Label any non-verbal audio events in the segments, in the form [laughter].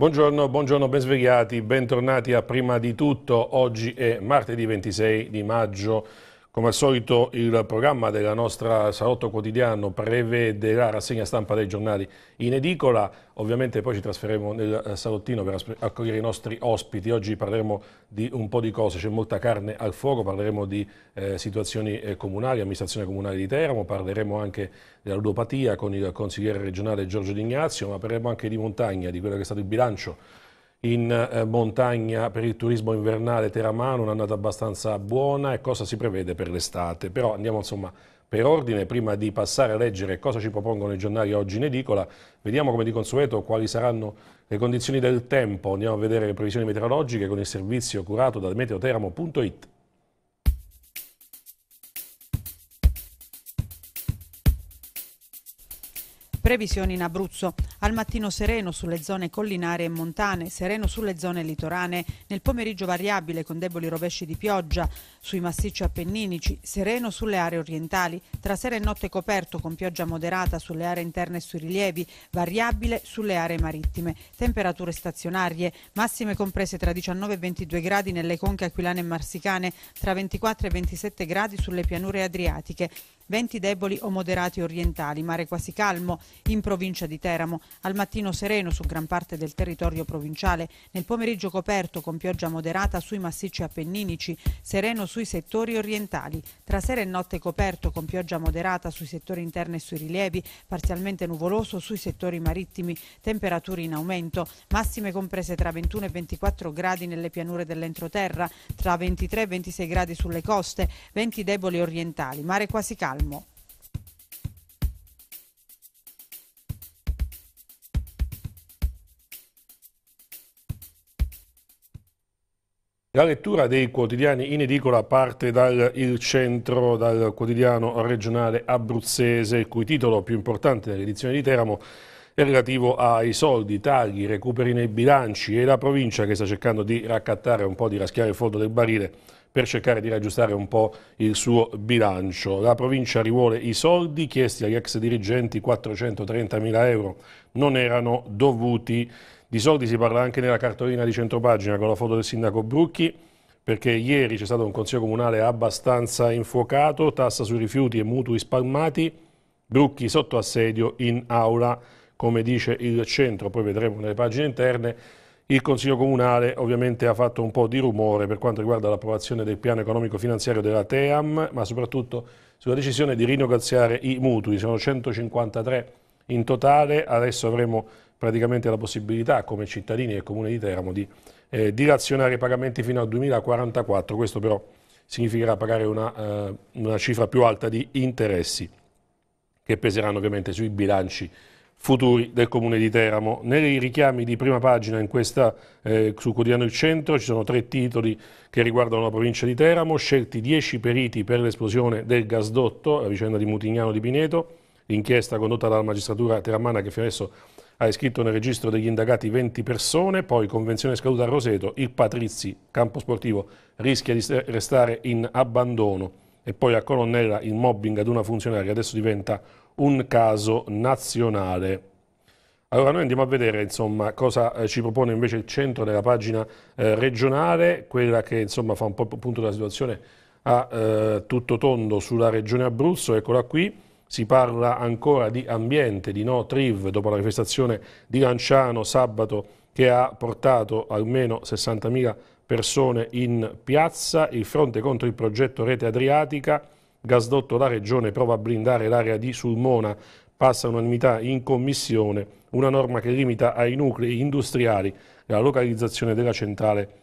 Buongiorno, buongiorno, ben svegliati, bentornati a Prima di Tutto. Oggi è martedì 26 di maggio come al solito il programma della nostra Salotto Quotidiano prevede la rassegna stampa dei giornali in edicola, ovviamente poi ci trasferiremo nel eh, salottino per accogliere i nostri ospiti, oggi parleremo di un po' di cose, c'è molta carne al fuoco, parleremo di eh, situazioni eh, comunali, amministrazione comunale di Teramo, parleremo anche della ludopatia con il consigliere regionale Giorgio D'Ignazio, ma parleremo anche di montagna, di quello che è stato il bilancio in eh, montagna per il turismo invernale Teramano, un'annata abbastanza buona e cosa si prevede per l'estate. Però andiamo insomma per ordine, prima di passare a leggere cosa ci propongono i giornali oggi in edicola, vediamo come di consueto quali saranno le condizioni del tempo, andiamo a vedere le previsioni meteorologiche con il servizio curato da meteoteramo.it. Previsioni in Abruzzo. Al mattino sereno sulle zone collinari e montane, sereno sulle zone litoranee, nel pomeriggio variabile con deboli rovesci di pioggia sui massicci appenninici, sereno sulle aree orientali, tra sera e notte coperto con pioggia moderata sulle aree interne e sui rilievi, variabile sulle aree marittime. Temperature stazionarie, massime comprese tra 19 e 22 gradi nelle conche aquilane e marsicane, tra 24 e 27 gradi sulle pianure adriatiche. Venti deboli o moderati orientali, mare quasi calmo in provincia di Teramo, al mattino sereno su gran parte del territorio provinciale, nel pomeriggio coperto con pioggia moderata sui massicci appenninici, sereno sui settori orientali, tra sera e notte coperto con pioggia moderata sui settori interni e sui rilievi, parzialmente nuvoloso sui settori marittimi, temperature in aumento, massime comprese tra 21 e 24 gradi nelle pianure dell'entroterra, tra 23 e 26 gradi sulle coste, venti deboli orientali, mare quasi calmo La lettura dei quotidiani in edicola parte dal Il Centro, dal quotidiano regionale abruzzese, il cui titolo più importante dell'edizione di Teramo è relativo ai soldi, tagli, recuperi nei bilanci e la provincia che sta cercando di raccattare un po', di raschiare il fondo del barile per cercare di raggiustare un po' il suo bilancio. La provincia rivuole i soldi chiesti agli ex dirigenti, 430 mila euro, non erano dovuti. Di soldi si parla anche nella cartolina di centropagina con la foto del sindaco Brucchi, perché ieri c'è stato un consiglio comunale abbastanza infuocato, tassa sui rifiuti e mutui spalmati, Brucchi sotto assedio in aula, come dice il centro, poi vedremo nelle pagine interne, il Consiglio Comunale ovviamente ha fatto un po' di rumore per quanto riguarda l'approvazione del piano economico finanziario della TEAM, ma soprattutto sulla decisione di rinegoziare i mutui. Sono 153 in totale, adesso avremo praticamente la possibilità come cittadini del Comune di Teramo di eh, dilazionare i pagamenti fino al 2044, questo però significherà pagare una, eh, una cifra più alta di interessi che peseranno ovviamente sui bilanci futuri del Comune di Teramo. Nei richiami di prima pagina in questa, eh, sul quotidiano Il Centro ci sono tre titoli che riguardano la provincia di Teramo, scelti dieci periti per l'esplosione del gasdotto, la vicenda di Mutignano di Pineto, l'inchiesta condotta dalla magistratura teramana che fino adesso ha iscritto nel registro degli indagati 20 persone, poi convenzione scaduta a Roseto, il Patrizzi, campo sportivo, rischia di restare in abbandono. E poi a Colonnella il mobbing ad una funzionaria adesso diventa un caso nazionale. Allora noi andiamo a vedere insomma, cosa eh, ci propone invece il centro della pagina eh, regionale, quella che insomma, fa un po' punto della situazione a eh, tutto tondo sulla regione Abruzzo, eccola qui, si parla ancora di ambiente, di no triv dopo la manifestazione di Lanciano sabato che ha portato almeno 60.000 persone in piazza, il fronte contro il progetto Rete Adriatica, Gasdotto la Regione prova a blindare l'area di Sulmona, passa unanimità in commissione, una norma che limita ai nuclei industriali la localizzazione della centrale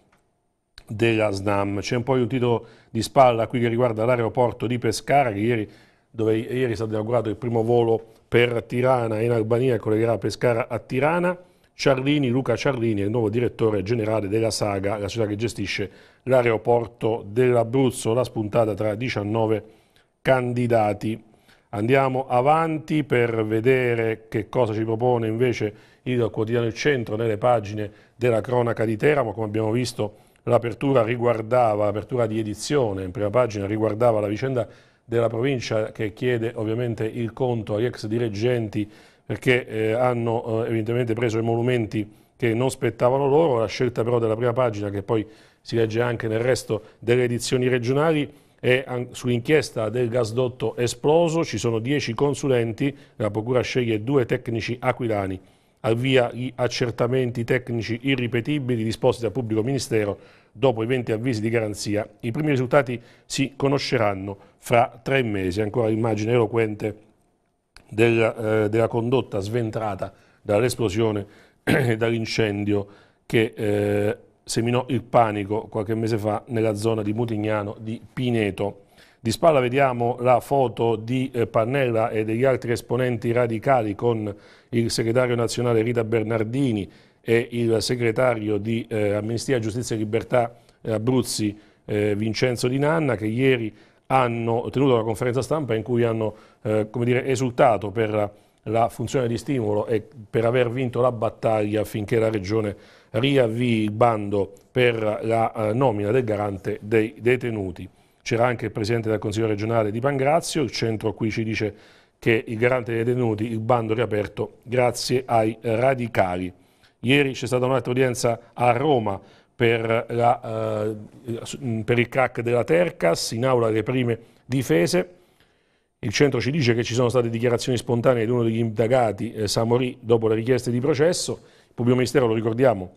della SNAM. C'è un po' un titolo di spalla qui che riguarda l'aeroporto di Pescara, ieri, dove ieri è stato inaugurato il primo volo per Tirana in Albania collegherà Pescara a Tirana. Ciarlini, Luca Ciarlini è il nuovo direttore generale della Saga, la società che gestisce l'aeroporto dell'Abruzzo, la spuntata tra 19 candidati. Andiamo avanti per vedere che cosa ci propone invece il quotidiano Il Centro nelle pagine della cronaca di Teramo. Come abbiamo visto l'apertura riguardava, l'apertura di edizione in prima pagina riguardava la vicenda della provincia che chiede ovviamente il conto agli ex dirigenti perché eh, hanno eh, evidentemente preso emolumenti che non spettavano loro, la scelta però della prima pagina che poi si legge anche nel resto delle edizioni regionali è sull'inchiesta del gasdotto esploso, ci sono 10 consulenti, la Procura sceglie due tecnici aquilani, al via gli accertamenti tecnici irripetibili disposti dal pubblico ministero dopo i 20 avvisi di garanzia. I primi risultati si conosceranno fra tre mesi, ancora l'immagine eloquente del, eh, della condotta sventrata dall'esplosione e [clears throat] dall'incendio che eh, seminò il panico qualche mese fa nella zona di Mutignano di Pineto. Di spalla vediamo la foto di eh, Pannella e degli altri esponenti radicali con il segretario nazionale Rita Bernardini e il segretario di eh, Amnistia, Giustizia e Libertà eh, Abruzzi eh, Vincenzo Di Nanna che ieri hanno tenuto una conferenza stampa in cui hanno eh, dire, esultato per la funzione di stimolo e per aver vinto la battaglia affinché la Regione riavvii il bando per la eh, nomina del garante dei detenuti. C'era anche il Presidente del Consiglio regionale di Pangrazio, il centro qui ci dice che il garante dei detenuti, il bando riaperto grazie ai radicali. Ieri c'è stata un'altra udienza a Roma per, la, eh, per il crack della Tercas, in aula le prime difese. Il centro ci dice che ci sono state dichiarazioni spontanee di uno degli indagati, eh, Samorì, dopo le richieste di processo. Il pubblico ministero, lo ricordiamo,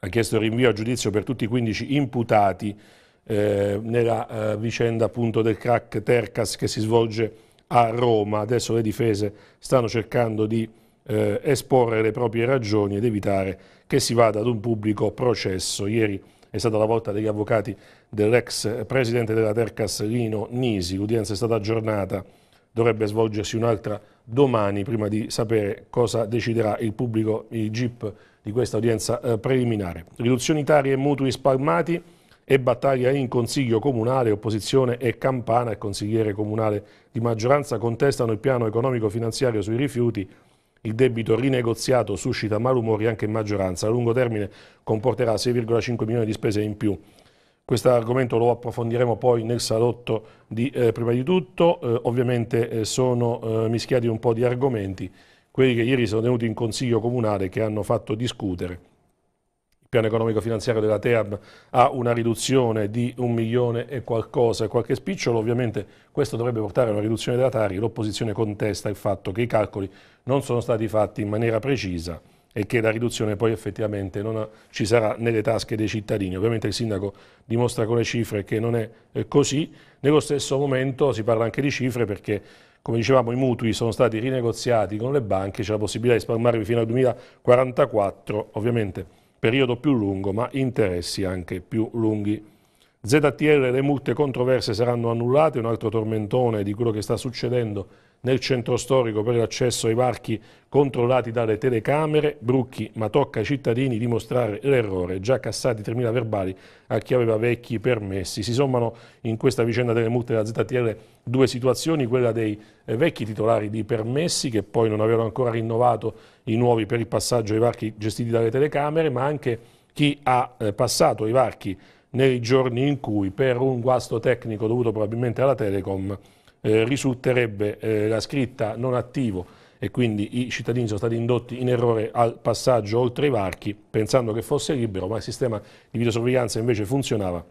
ha chiesto il rinvio a giudizio per tutti i 15 imputati eh, nella eh, vicenda appunto del crack Tercas che si svolge a Roma. Adesso le difese stanno cercando di eh, esporre le proprie ragioni ed evitare che si vada ad un pubblico processo. Ieri è stata la volta degli avvocati dell'ex presidente della Tercas Lino Nisi, l'udienza è stata aggiornata, dovrebbe svolgersi un'altra domani prima di sapere cosa deciderà il pubblico, il GIP di questa udienza eh, preliminare. Riduzioni tarie e mutui spalmati e battaglia in Consiglio Comunale, opposizione e Campana, il consigliere comunale di maggioranza, contestano il piano economico-finanziario sui rifiuti, il debito rinegoziato suscita malumori anche in maggioranza, a lungo termine comporterà 6,5 milioni di spese in più. Questo argomento lo approfondiremo poi nel salotto di eh, prima di tutto, eh, ovviamente eh, sono eh, mischiati un po' di argomenti quelli che ieri sono tenuti in consiglio comunale che hanno fatto discutere. Piano economico finanziario della TEAB ha una riduzione di un milione e qualcosa, qualche spicciolo, ovviamente questo dovrebbe portare a una riduzione della Tari, l'opposizione contesta il fatto che i calcoli non sono stati fatti in maniera precisa e che la riduzione poi effettivamente non ci sarà nelle tasche dei cittadini. Ovviamente il sindaco dimostra con le cifre che non è così, nello stesso momento si parla anche di cifre perché come dicevamo i mutui sono stati rinegoziati con le banche, c'è la possibilità di spalmarvi fino al 2044, ovviamente periodo più lungo ma interessi anche più lunghi. ZTL, le multe controverse saranno annullate, un altro tormentone di quello che sta succedendo nel centro storico per l'accesso ai varchi controllati dalle telecamere, Brucchi, ma tocca ai cittadini dimostrare l'errore, già cassati 3.000 verbali a chi aveva vecchi permessi. Si sommano in questa vicenda delle multe della ZTL due situazioni, quella dei vecchi titolari di permessi che poi non avevano ancora rinnovato i nuovi per il passaggio ai varchi gestiti dalle telecamere, ma anche chi ha eh, passato i varchi nei giorni in cui per un guasto tecnico dovuto probabilmente alla Telecom eh, risulterebbe eh, la scritta non attivo e quindi i cittadini sono stati indotti in errore al passaggio oltre i varchi pensando che fosse libero ma il sistema di videosorveglianza invece funzionava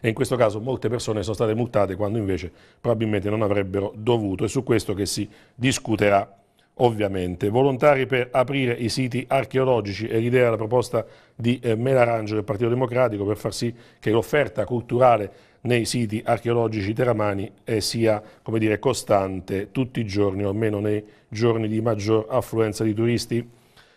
e in questo caso molte persone sono state multate quando invece probabilmente non avrebbero dovuto. È su questo che si discuterà ovviamente. Volontari per aprire i siti archeologici e l'idea della proposta di eh, Melarangio del Partito Democratico per far sì che l'offerta culturale nei siti archeologici teramani eh, sia dire, costante tutti i giorni, o almeno nei giorni di maggior affluenza di turisti.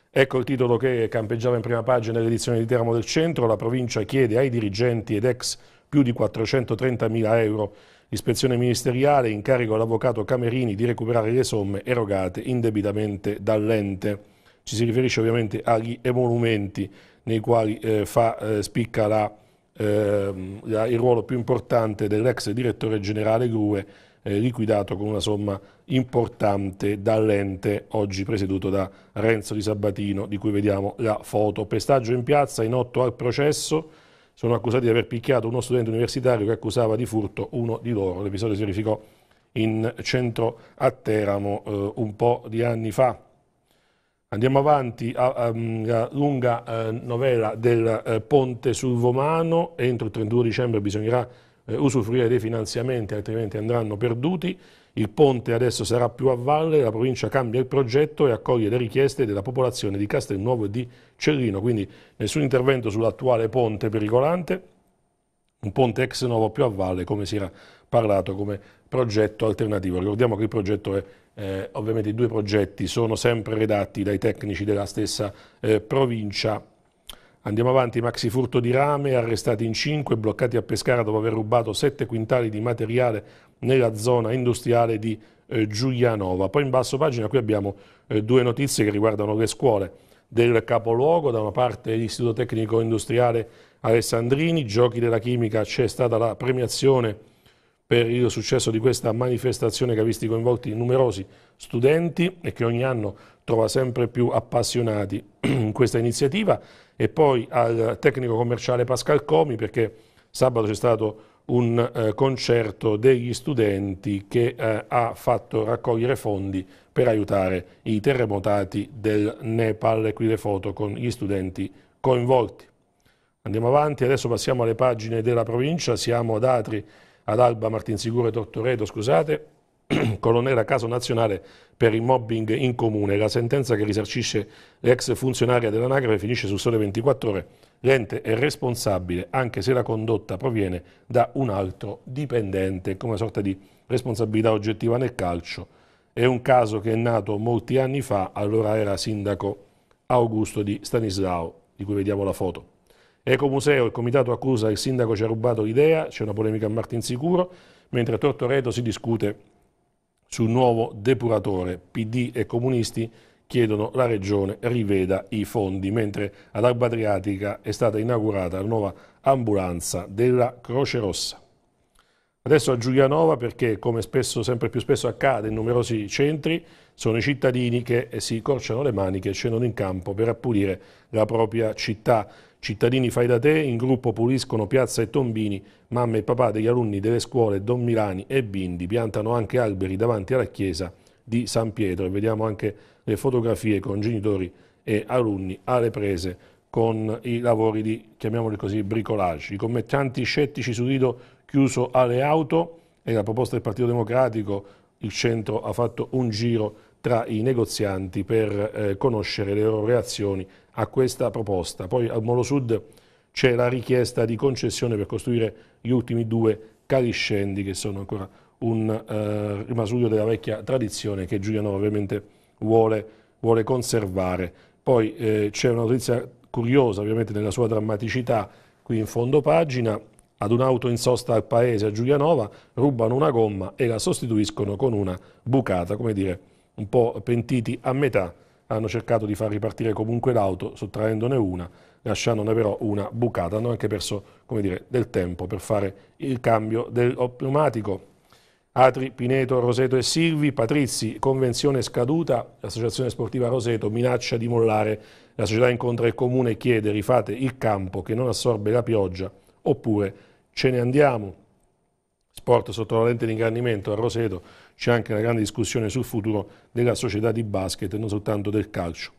Ecco il titolo che campeggiava in prima pagina dell'edizione di Teramo del Centro. La provincia chiede ai dirigenti ed ex più di 430 mila euro Ispezione ministeriale incarico all'avvocato Camerini di recuperare le somme erogate indebitamente dall'ente. Ci si riferisce ovviamente agli emolumenti nei quali eh, fa, eh, spicca la, eh, il ruolo più importante dell'ex direttore generale Grue, eh, liquidato con una somma importante dall'ente, oggi presieduto da Renzo Di Sabatino, di cui vediamo la foto. Pestaggio in piazza, in otto al processo, sono accusati di aver picchiato uno studente universitario che accusava di furto uno di loro. L'episodio si verificò in centro a Teramo eh, un po' di anni fa. Andiamo avanti alla lunga eh, novella del eh, ponte sul Vomano, entro il 31 dicembre bisognerà eh, usufruire dei finanziamenti, altrimenti andranno perduti. Il ponte adesso sarà più a valle, la provincia cambia il progetto e accoglie le richieste della popolazione di Castelnuovo e di Cerrino, quindi nessun intervento sull'attuale ponte pericolante, un ponte ex novo più a valle come si era parlato come progetto alternativo. Ricordiamo che il progetto è eh, ovviamente i due progetti sono sempre redatti dai tecnici della stessa eh, provincia. Andiamo avanti, maxi furto di rame, arrestati in 5, bloccati a Pescara dopo aver rubato 7 quintali di materiale nella zona industriale di eh, Giulianova. Poi in basso pagina qui abbiamo eh, due notizie che riguardano le scuole del capoluogo, da una parte l'Istituto Tecnico Industriale Alessandrini, Giochi della Chimica, c'è stata la premiazione per il successo di questa manifestazione che ha visto coinvolti numerosi studenti e che ogni anno trova sempre più appassionati in [clears throat] questa iniziativa e poi al tecnico commerciale Pascal Comi perché sabato c'è stato un eh, concerto degli studenti che eh, ha fatto raccogliere fondi per aiutare i terremotati del Nepal. Qui le foto con gli studenti coinvolti. Andiamo avanti, adesso passiamo alle pagine della provincia, siamo ad Atri ad Alba Martinsicuro e Tortoreto, scusate, [clears throat] colonnella caso nazionale per il mobbing in comune. La sentenza che risarcisce l'ex funzionaria dell'anagrafe finisce su sole 24 ore. L'ente è responsabile anche se la condotta proviene da un altro dipendente, come una sorta di responsabilità oggettiva nel calcio. È un caso che è nato molti anni fa, allora era sindaco Augusto di Stanislao, di cui vediamo la foto. Ecomuseo, il comitato accusa il sindaco ci ha rubato l'idea, c'è una polemica a Martinsicuro, mentre a Tortoreto si discute sul nuovo depuratore. PD e comunisti chiedono la regione riveda i fondi, mentre ad Alba Adriatica è stata inaugurata la nuova ambulanza della Croce Rossa. Adesso a Giulianova perché, come spesso, sempre più spesso accade in numerosi centri, sono i cittadini che si corciano le maniche e scendono in campo per appulire la propria città. Cittadini fai da te. In gruppo puliscono piazza e tombini, mamme e papà degli alunni delle scuole Don Milani e Bindi piantano anche alberi davanti alla chiesa di San Pietro. E vediamo anche le fotografie con genitori e alunni alle prese con i lavori di, chiamiamoli così, bricolage. I commercianti scettici sul rido chiuso alle auto. E la proposta del Partito Democratico, il centro ha fatto un giro tra i negozianti per eh, conoscere le loro reazioni a questa proposta. Poi al Molo Sud c'è la richiesta di concessione per costruire gli ultimi due caliscendi che sono ancora un eh, rimasuglio della vecchia tradizione che Giuliano ovviamente vuole, vuole conservare. Poi eh, c'è una notizia curiosa ovviamente nella sua drammaticità qui in fondo pagina, ad un'auto in sosta al paese a Giulianova rubano una gomma e la sostituiscono con una bucata, come dire, un po' pentiti a metà hanno cercato di far ripartire comunque l'auto sottraendone una, lasciandone però una bucata. Hanno anche perso dire, del tempo per fare il cambio del pneumatico. Atri, Pineto, Roseto e Silvi, Patrizzi, convenzione scaduta, l'associazione sportiva Roseto minaccia di mollare, la società incontra il comune e chiede rifate il campo che non assorbe la pioggia oppure ce ne andiamo. Sport sotto la lente di ingrandimento a Roseto, c'è anche una grande discussione sul futuro della società di basket non soltanto del calcio.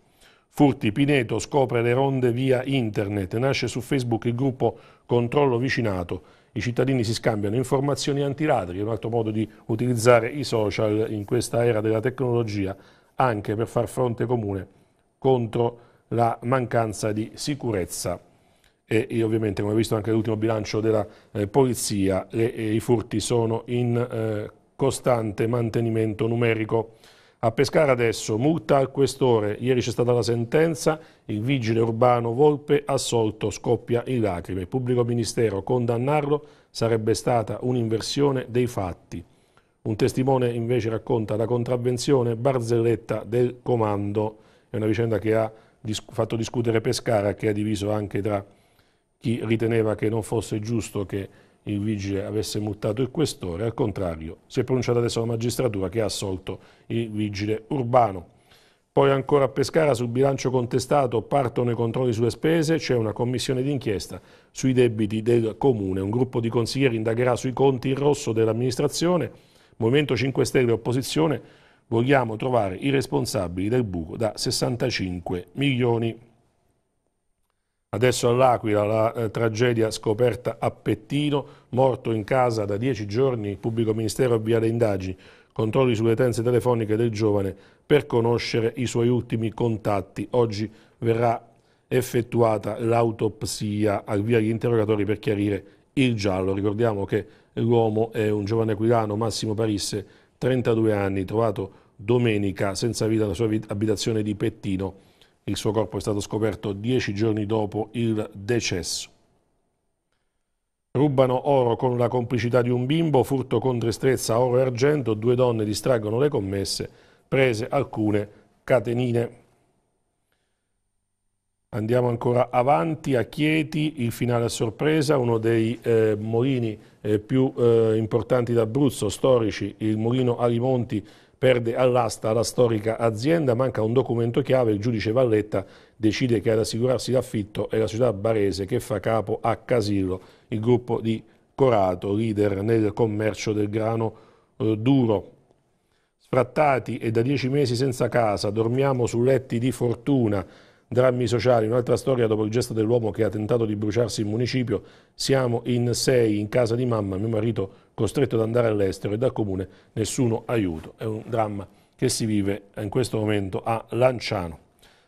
Furti, Pineto scopre le ronde via internet, nasce su Facebook il gruppo Controllo Vicinato, i cittadini si scambiano informazioni antiladri, è un altro modo di utilizzare i social in questa era della tecnologia anche per far fronte comune contro la mancanza di sicurezza. E, ovviamente come visto anche nell'ultimo bilancio della eh, polizia le, eh, i furti sono in eh, costante mantenimento numerico. A Pescara adesso, multa al questore, ieri c'è stata la sentenza, il vigile urbano Volpe assolto, scoppia in lacrime. Il pubblico ministero condannarlo sarebbe stata un'inversione dei fatti. Un testimone invece racconta la contravvenzione barzelletta del comando, è una vicenda che ha fatto discutere Pescara, che ha diviso anche tra chi riteneva che non fosse giusto che il vigile avesse multato il questore, al contrario si è pronunciata adesso la magistratura che ha assolto il vigile urbano. Poi ancora a Pescara sul bilancio contestato partono i controlli sulle spese, c'è una commissione d'inchiesta sui debiti del comune, un gruppo di consiglieri indagherà sui conti in rosso dell'amministrazione, Movimento 5 Stelle e opposizione Vogliamo trovare i responsabili del buco da 65 milioni. Adesso all'Aquila la eh, tragedia scoperta a Pettino, morto in casa da dieci giorni, il pubblico ministero avvia le indagini, controlli sulle tenze telefoniche del giovane per conoscere i suoi ultimi contatti. Oggi verrà effettuata l'autopsia al via gli interrogatori per chiarire il giallo. Ricordiamo che l'uomo è un giovane aquilano, Massimo Parisse, 32 anni, trovato domenica senza vita alla sua abitazione di Pettino. Il suo corpo è stato scoperto dieci giorni dopo il decesso. Rubano oro con la complicità di un bimbo, furto con destrezza oro e argento, due donne distraggono le commesse, prese alcune catenine. Andiamo ancora avanti a Chieti, il finale a sorpresa, uno dei eh, molini eh, più eh, importanti d'Abruzzo, storici, il mulino Alimonti perde all'asta la storica azienda, manca un documento chiave, il giudice Valletta decide che ad assicurarsi l'affitto è la società barese che fa capo a Casillo, il gruppo di Corato, leader nel commercio del grano eh, duro. Sfrattati e da dieci mesi senza casa, dormiamo su letti di fortuna, Drammi sociali, un'altra storia dopo il gesto dell'uomo che ha tentato di bruciarsi in municipio. Siamo in sei in casa di mamma, mio marito costretto ad andare all'estero e dal comune nessuno aiuto. È un dramma che si vive in questo momento a Lanciano.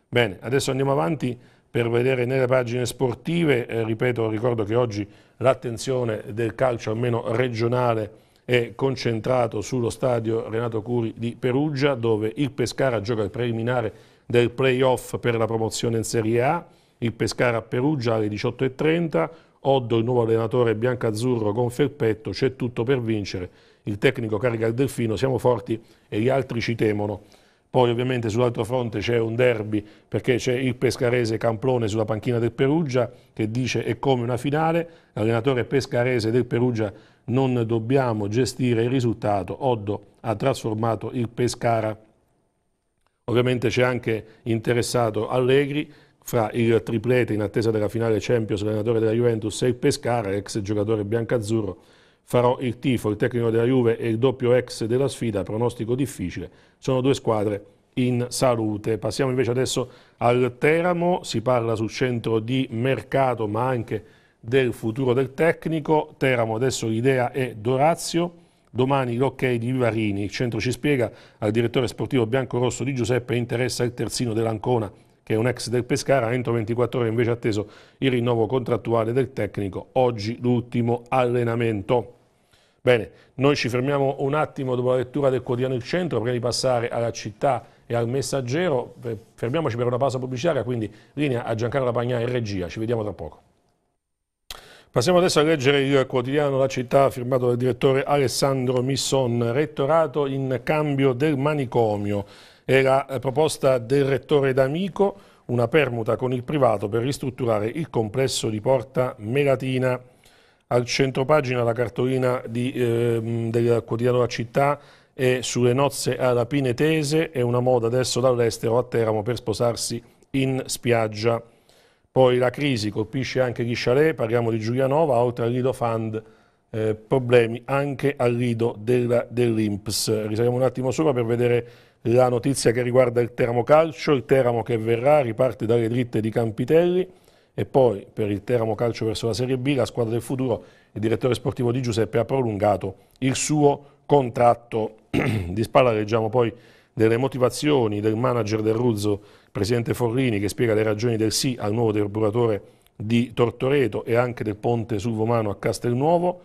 Bene, adesso andiamo avanti per vedere nelle pagine sportive, eh, ripeto, ricordo che oggi l'attenzione del calcio almeno regionale è concentrato sullo stadio Renato Curi di Perugia dove il Pescara gioca il preliminare del playoff per la promozione in Serie A, il Pescara a Perugia alle 18.30, Oddo il nuovo allenatore biancazzurro con Felpetto, c'è tutto per vincere, il tecnico carica il Delfino, siamo forti e gli altri ci temono. Poi ovviamente sull'altro fronte c'è un derby perché c'è il pescarese Camplone sulla panchina del Perugia che dice è come una finale, l'allenatore pescarese del Perugia non dobbiamo gestire il risultato, Oddo ha trasformato il Pescara. Ovviamente c'è anche interessato Allegri, fra il triplete in attesa della finale Champions, l'allenatore della Juventus e il Pescara, ex giocatore biancazzurro, farò il tifo, il tecnico della Juve e il doppio ex della sfida, pronostico difficile, sono due squadre in salute. Passiamo invece adesso al Teramo, si parla sul centro di mercato ma anche del futuro del tecnico, Teramo adesso l'idea è Dorazio, Domani l'ok di Vivarini, il centro ci spiega. Al direttore sportivo bianco-rosso di Giuseppe interessa il terzino dell'Ancona che è un ex del Pescara, entro 24 ore invece atteso il rinnovo contrattuale del tecnico, oggi l'ultimo allenamento. Bene, noi ci fermiamo un attimo dopo la lettura del quotidiano Il Centro prima di passare alla città e al messaggero, fermiamoci per una pausa pubblicitaria, quindi linea a Giancarlo Pagnà in regia, ci vediamo tra poco. Passiamo adesso a leggere il quotidiano La Città firmato dal direttore Alessandro Misson, rettorato in cambio del manicomio. La eh, proposta del rettore D'Amico, una permuta con il privato per ristrutturare il complesso di Porta Melatina. Al centro pagina la cartolina di, eh, del quotidiano La Città è sulle nozze alla Pinetese, è una moda adesso dall'estero a Teramo per sposarsi in spiaggia. Poi la crisi colpisce anche gli chalet, parliamo di Giulianova, oltre al Lido Fund, eh, problemi anche al Lido del, dell'Inps. Risaliamo un attimo sopra per vedere la notizia che riguarda il Teramo Calcio, il Teramo che verrà, riparte dalle dritte di Campitelli e poi per il Teramo Calcio verso la Serie B, la squadra del futuro, il direttore sportivo di Giuseppe ha prolungato il suo contratto. [clears throat] di spalla leggiamo poi delle motivazioni del manager del Ruzzo presidente Forlini che spiega le ragioni del sì al nuovo depuratore di Tortoreto e anche del ponte sul Vomano a Castelnuovo.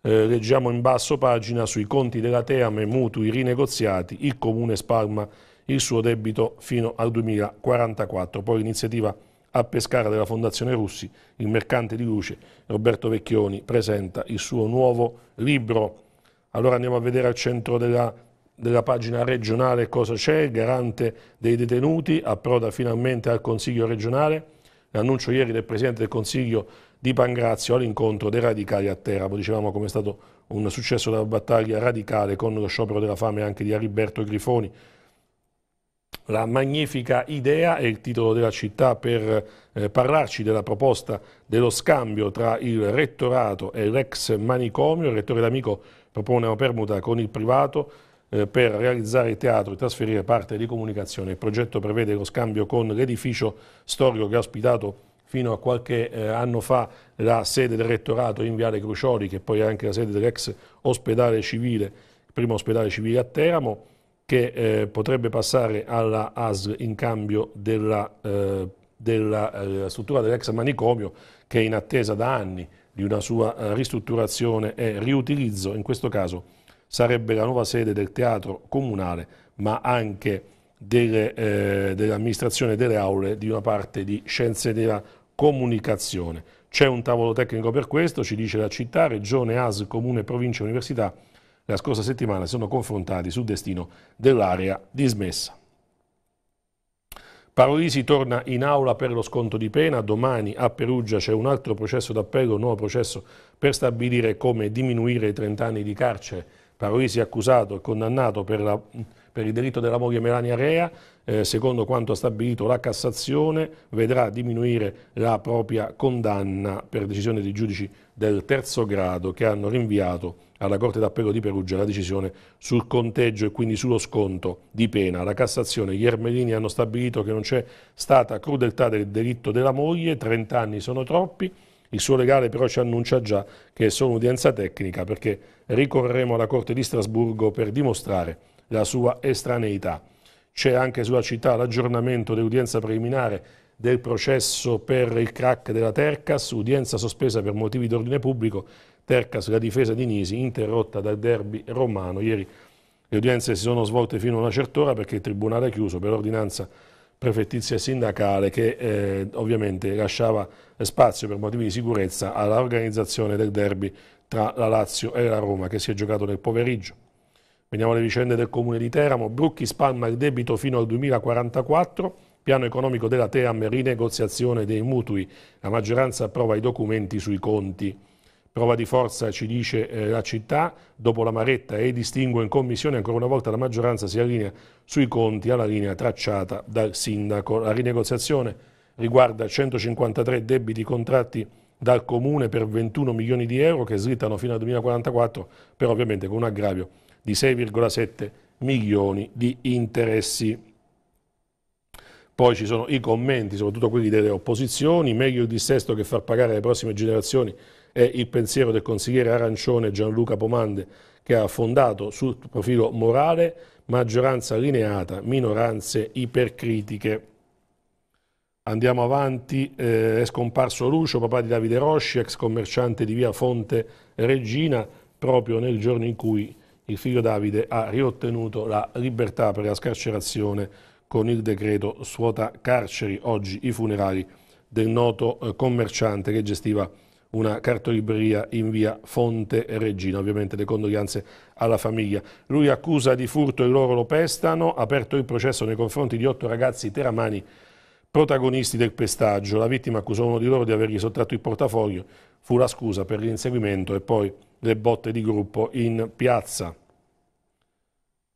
Eh, leggiamo in basso pagina sui conti della Teame, mutui rinegoziati, il Comune spalma il suo debito fino al 2044. Poi l'iniziativa a Pescara della Fondazione Russi, il mercante di luce, Roberto Vecchioni, presenta il suo nuovo libro. Allora andiamo a vedere al centro della della pagina regionale cosa c'è, garante dei detenuti, approda finalmente al Consiglio regionale, l'annuncio ieri del Presidente del Consiglio di Pangrazio all'incontro dei radicali a Teramo, dicevamo come è stato un successo della battaglia radicale con lo sciopero della fame anche di Ariberto Grifoni. La magnifica idea è il titolo della città per eh, parlarci della proposta dello scambio tra il rettorato e l'ex manicomio, il rettore d'amico propone una permuta con il privato, eh, per realizzare il teatro e trasferire parte di comunicazione. Il progetto prevede lo scambio con l'edificio storico che ha ospitato fino a qualche eh, anno fa la sede del rettorato in Viale Crucioli, che poi è anche la sede dell'ex ospedale civile, il primo ospedale civile a Teramo, che eh, potrebbe passare alla ASL in cambio della, eh, della eh, struttura dell'ex manicomio, che è in attesa da anni di una sua eh, ristrutturazione e riutilizzo, in questo caso sarebbe la nuova sede del teatro comunale, ma anche eh, dell'amministrazione delle aule di una parte di scienze della comunicazione. C'è un tavolo tecnico per questo, ci dice la città, regione, AS, comune, provincia università. La scorsa settimana si sono confrontati sul destino dell'area dismessa. Parolisi torna in aula per lo sconto di pena, domani a Perugia c'è un altro processo d'appello, un nuovo processo per stabilire come diminuire i 30 anni di carcere. Parolisi è accusato e condannato per la per il delitto della moglie Melania Rea, eh, secondo quanto ha stabilito la Cassazione, vedrà diminuire la propria condanna per decisione dei giudici del terzo grado che hanno rinviato alla Corte d'Appello di Perugia la decisione sul conteggio e quindi sullo sconto di pena. La Cassazione, gli Ermelini hanno stabilito che non c'è stata crudeltà del delitto della moglie, 30 anni sono troppi, il suo legale però ci annuncia già che è solo un'udienza tecnica perché ricorreremo alla Corte di Strasburgo per dimostrare la sua estraneità. C'è anche sulla città l'aggiornamento dell'udienza preliminare del processo per il crack della Tercas, udienza sospesa per motivi di ordine pubblico, Tercas la difesa di Nisi interrotta dal derby romano. Ieri le udienze si sono svolte fino a una certa ora perché il tribunale è chiuso per ordinanza prefettizia sindacale che eh, ovviamente lasciava spazio per motivi di sicurezza all'organizzazione del derby tra la Lazio e la Roma che si è giocato nel pomeriggio. Veniamo alle vicende del comune di Teramo. Brucchi spalma il debito fino al 2044, piano economico della Team, rinegoziazione dei mutui. La maggioranza approva i documenti sui conti. Prova di forza ci dice eh, la città, dopo la maretta e distinguo in commissione ancora una volta la maggioranza si allinea sui conti alla linea tracciata dal sindaco. La rinegoziazione riguarda 153 debiti contratti dal comune per 21 milioni di euro che slittano fino al 2044, però ovviamente con un aggravio di 6,7 milioni di interessi. Poi ci sono i commenti, soprattutto quelli delle opposizioni, meglio il dissesto che far pagare alle prossime generazioni è il pensiero del consigliere arancione Gianluca Pomande che ha fondato sul profilo morale maggioranza allineata, minoranze ipercritiche. Andiamo avanti, eh, è scomparso Lucio, papà di Davide Rosci, ex commerciante di via Fonte Regina, proprio nel giorno in cui il figlio Davide ha riottenuto la libertà per la scarcerazione con il decreto Suota Carceri, oggi i funerali del noto eh, commerciante che gestiva una cartolibreria in via Fonte Regina, ovviamente le condoglianze alla famiglia. Lui accusa di furto e loro lo pestano, ha aperto il processo nei confronti di otto ragazzi teramani protagonisti del pestaggio. La vittima accusò uno di loro di avergli sottratto il portafoglio, fu la scusa per l'inseguimento e poi le botte di gruppo in piazza.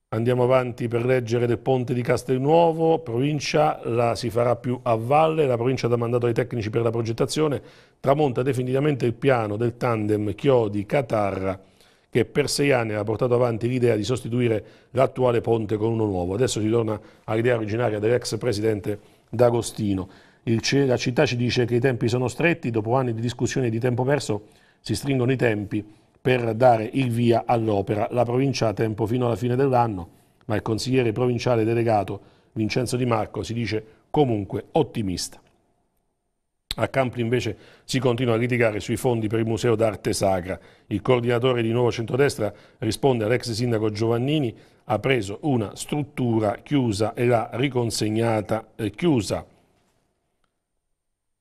Andiamo avanti per leggere del ponte di Castelnuovo, provincia, la si farà più a valle, la provincia ha mandato ai tecnici per la progettazione, tramonta definitivamente il piano del tandem Chiodi-Catarra che per sei anni ha portato avanti l'idea di sostituire l'attuale ponte con uno nuovo. Adesso si torna all'idea originaria dell'ex presidente D'Agostino. la città ci dice che i tempi sono stretti, dopo anni di discussione e di tempo perso si stringono i tempi per dare il via all'opera. La provincia ha tempo fino alla fine dell'anno, ma il consigliere provinciale delegato Vincenzo Di Marco si dice comunque ottimista. A Campli invece si continua a litigare sui fondi per il Museo d'Arte Sacra. Il coordinatore di Nuovo Centrodestra risponde all'ex sindaco Giovannini, ha preso una struttura chiusa e l'ha riconsegnata eh, chiusa.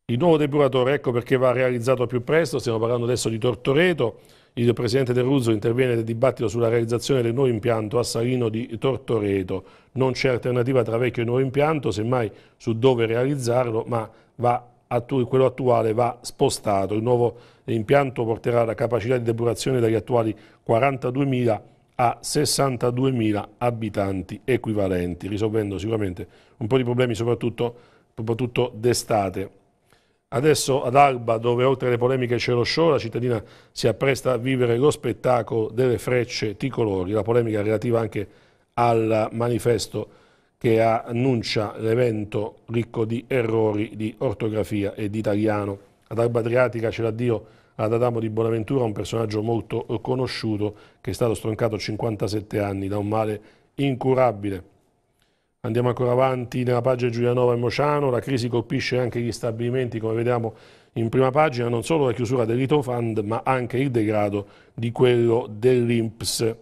Il nuovo depuratore, ecco perché va realizzato più presto, stiamo parlando adesso di Tortoreto, il Presidente del Ruzzo interviene nel dibattito sulla realizzazione del nuovo impianto a Salino di Tortoreto. Non c'è alternativa tra vecchio e nuovo impianto, semmai su dove realizzarlo, ma attu quello attuale va spostato. Il nuovo impianto porterà la capacità di depurazione dagli attuali 42.000 a 62.000 abitanti equivalenti, risolvendo sicuramente un po' di problemi soprattutto, soprattutto d'estate. Adesso ad Alba, dove oltre alle polemiche c'è lo show, la cittadina si appresta a vivere lo spettacolo delle frecce tricolori, la polemica relativa anche al manifesto che annuncia l'evento ricco di errori di ortografia e di italiano. Ad Alba Adriatica c'è l'addio ad Adamo di Bonaventura, un personaggio molto conosciuto che è stato stroncato a 57 anni da un male incurabile. Andiamo ancora avanti nella pagina Giulianova e Mociano, la crisi colpisce anche gli stabilimenti come vediamo in prima pagina, non solo la chiusura dell'Ito Fund ma anche il degrado di quello dell'Inps.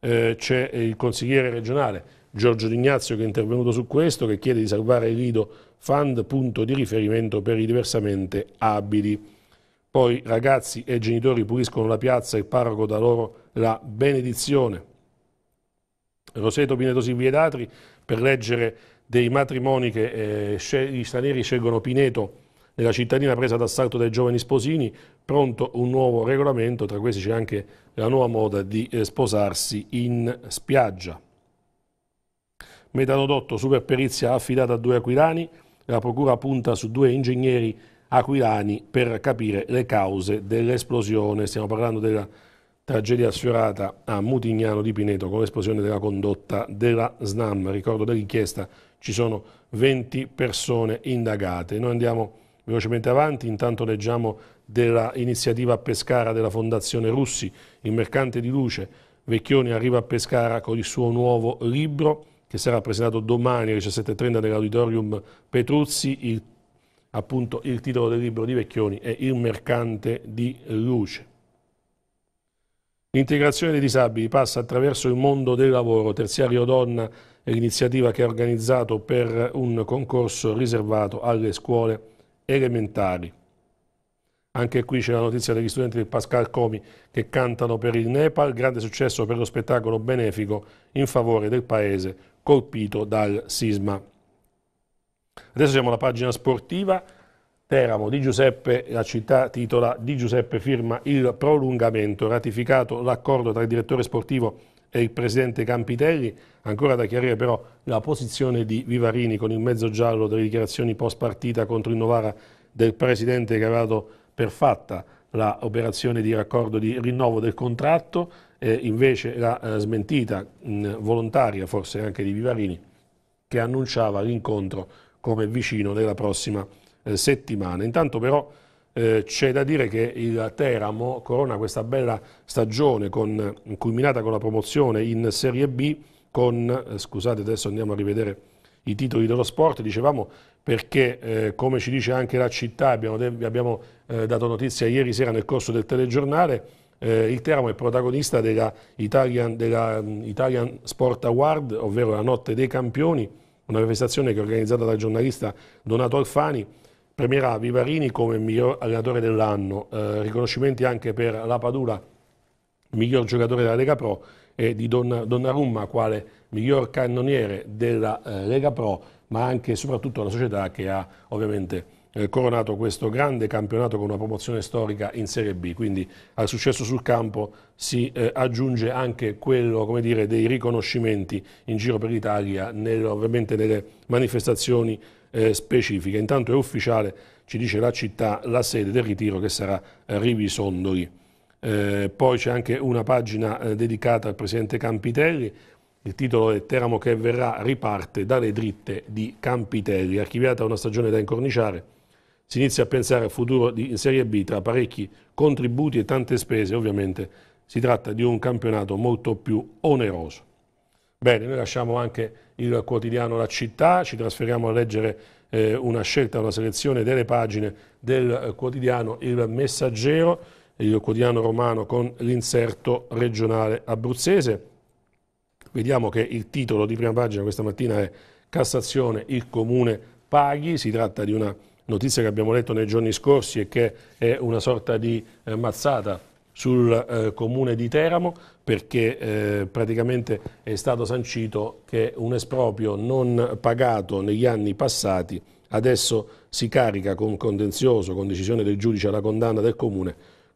Eh, C'è il consigliere regionale Giorgio D'Ignazio che è intervenuto su questo, che chiede di salvare il Lido Fund, punto di riferimento per i diversamente abili. Poi ragazzi e genitori puliscono la piazza, il parroco dà loro la benedizione. Roseto Pineto Silvia Datri per leggere dei matrimoni che eh, gli stranieri scelgono Pineto nella cittadina presa d'assalto dai giovani sposini, pronto un nuovo regolamento, tra questi c'è anche la nuova moda di eh, sposarsi in spiaggia. Metanodotto, superperizia affidata a due aquilani, la procura punta su due ingegneri aquilani per capire le cause dell'esplosione, stiamo parlando della tragedia sfiorata a Mutignano di Pineto con l'esplosione della condotta della SNAM. Ricordo dell'inchiesta ci sono 20 persone indagate. Noi andiamo velocemente avanti, intanto leggiamo dell'iniziativa a Pescara della Fondazione Russi, il mercante di luce. Vecchioni arriva a Pescara con il suo nuovo libro che sarà presentato domani alle 17.30 nell'auditorium Petruzzi. Il, appunto il titolo del libro di Vecchioni è Il mercante di luce. L'integrazione dei disabili passa attraverso il mondo del lavoro, terziario donna è l'iniziativa che ha organizzato per un concorso riservato alle scuole elementari. Anche qui c'è la notizia degli studenti del Pascal Comi che cantano per il Nepal, grande successo per lo spettacolo benefico in favore del paese colpito dal sisma. Adesso siamo alla pagina sportiva. Teramo di Giuseppe, la città titola Di Giuseppe firma il prolungamento, ratificato l'accordo tra il direttore sportivo e il presidente Campitelli, ancora da chiarire però la posizione di Vivarini con il mezzo giallo delle dichiarazioni post partita contro il Novara del presidente che aveva dato per fatta l'operazione di raccordo di rinnovo del contratto, e invece la eh, smentita mh, volontaria forse anche di Vivarini che annunciava l'incontro come vicino della prossima eh, settimane. Intanto però eh, c'è da dire che il Teramo corona questa bella stagione con, culminata con la promozione in Serie B con, eh, scusate adesso andiamo a rivedere i titoli dello sport, dicevamo perché eh, come ci dice anche la città, abbiamo, abbiamo eh, dato notizia ieri sera nel corso del telegiornale, eh, il Teramo è protagonista della Italian, della Italian Sport Award, ovvero la notte dei campioni, una manifestazione che è organizzata dal giornalista Donato Alfani, premierà Vivarini come miglior allenatore dell'anno, eh, riconoscimenti anche per la Padula, miglior giocatore della Lega Pro, e di Don, Donnarumma quale miglior cannoniere della eh, Lega Pro, ma anche e soprattutto la società che ha ovviamente eh, coronato questo grande campionato con una promozione storica in Serie B, quindi al successo sul campo si eh, aggiunge anche quello dire, dei riconoscimenti in giro per l'Italia, ovviamente nelle manifestazioni eh, specifiche. Intanto è ufficiale, ci dice la città, la sede del ritiro che sarà Rivisondoli. Eh, poi c'è anche una pagina eh, dedicata al Presidente Campitelli, il titolo è Teramo che verrà riparte dalle dritte di Campitelli, archiviata una stagione da incorniciare, si inizia a pensare al futuro di, in Serie B tra parecchi contributi e tante spese, ovviamente si tratta di un campionato molto più oneroso. Bene, noi lasciamo anche il quotidiano La Città, ci trasferiamo a leggere eh, una scelta, una selezione delle pagine del eh, quotidiano Il Messaggero, il quotidiano romano con l'inserto regionale abruzzese. Vediamo che il titolo di prima pagina questa mattina è Cassazione, il comune paghi, si tratta di una notizia che abbiamo letto nei giorni scorsi e che è una sorta di eh, mazzata sul eh, comune di Teramo perché eh, praticamente è stato sancito che un esproprio non pagato negli anni passati adesso si carica con contenzioso, con decisione del giudice alla condanna del comune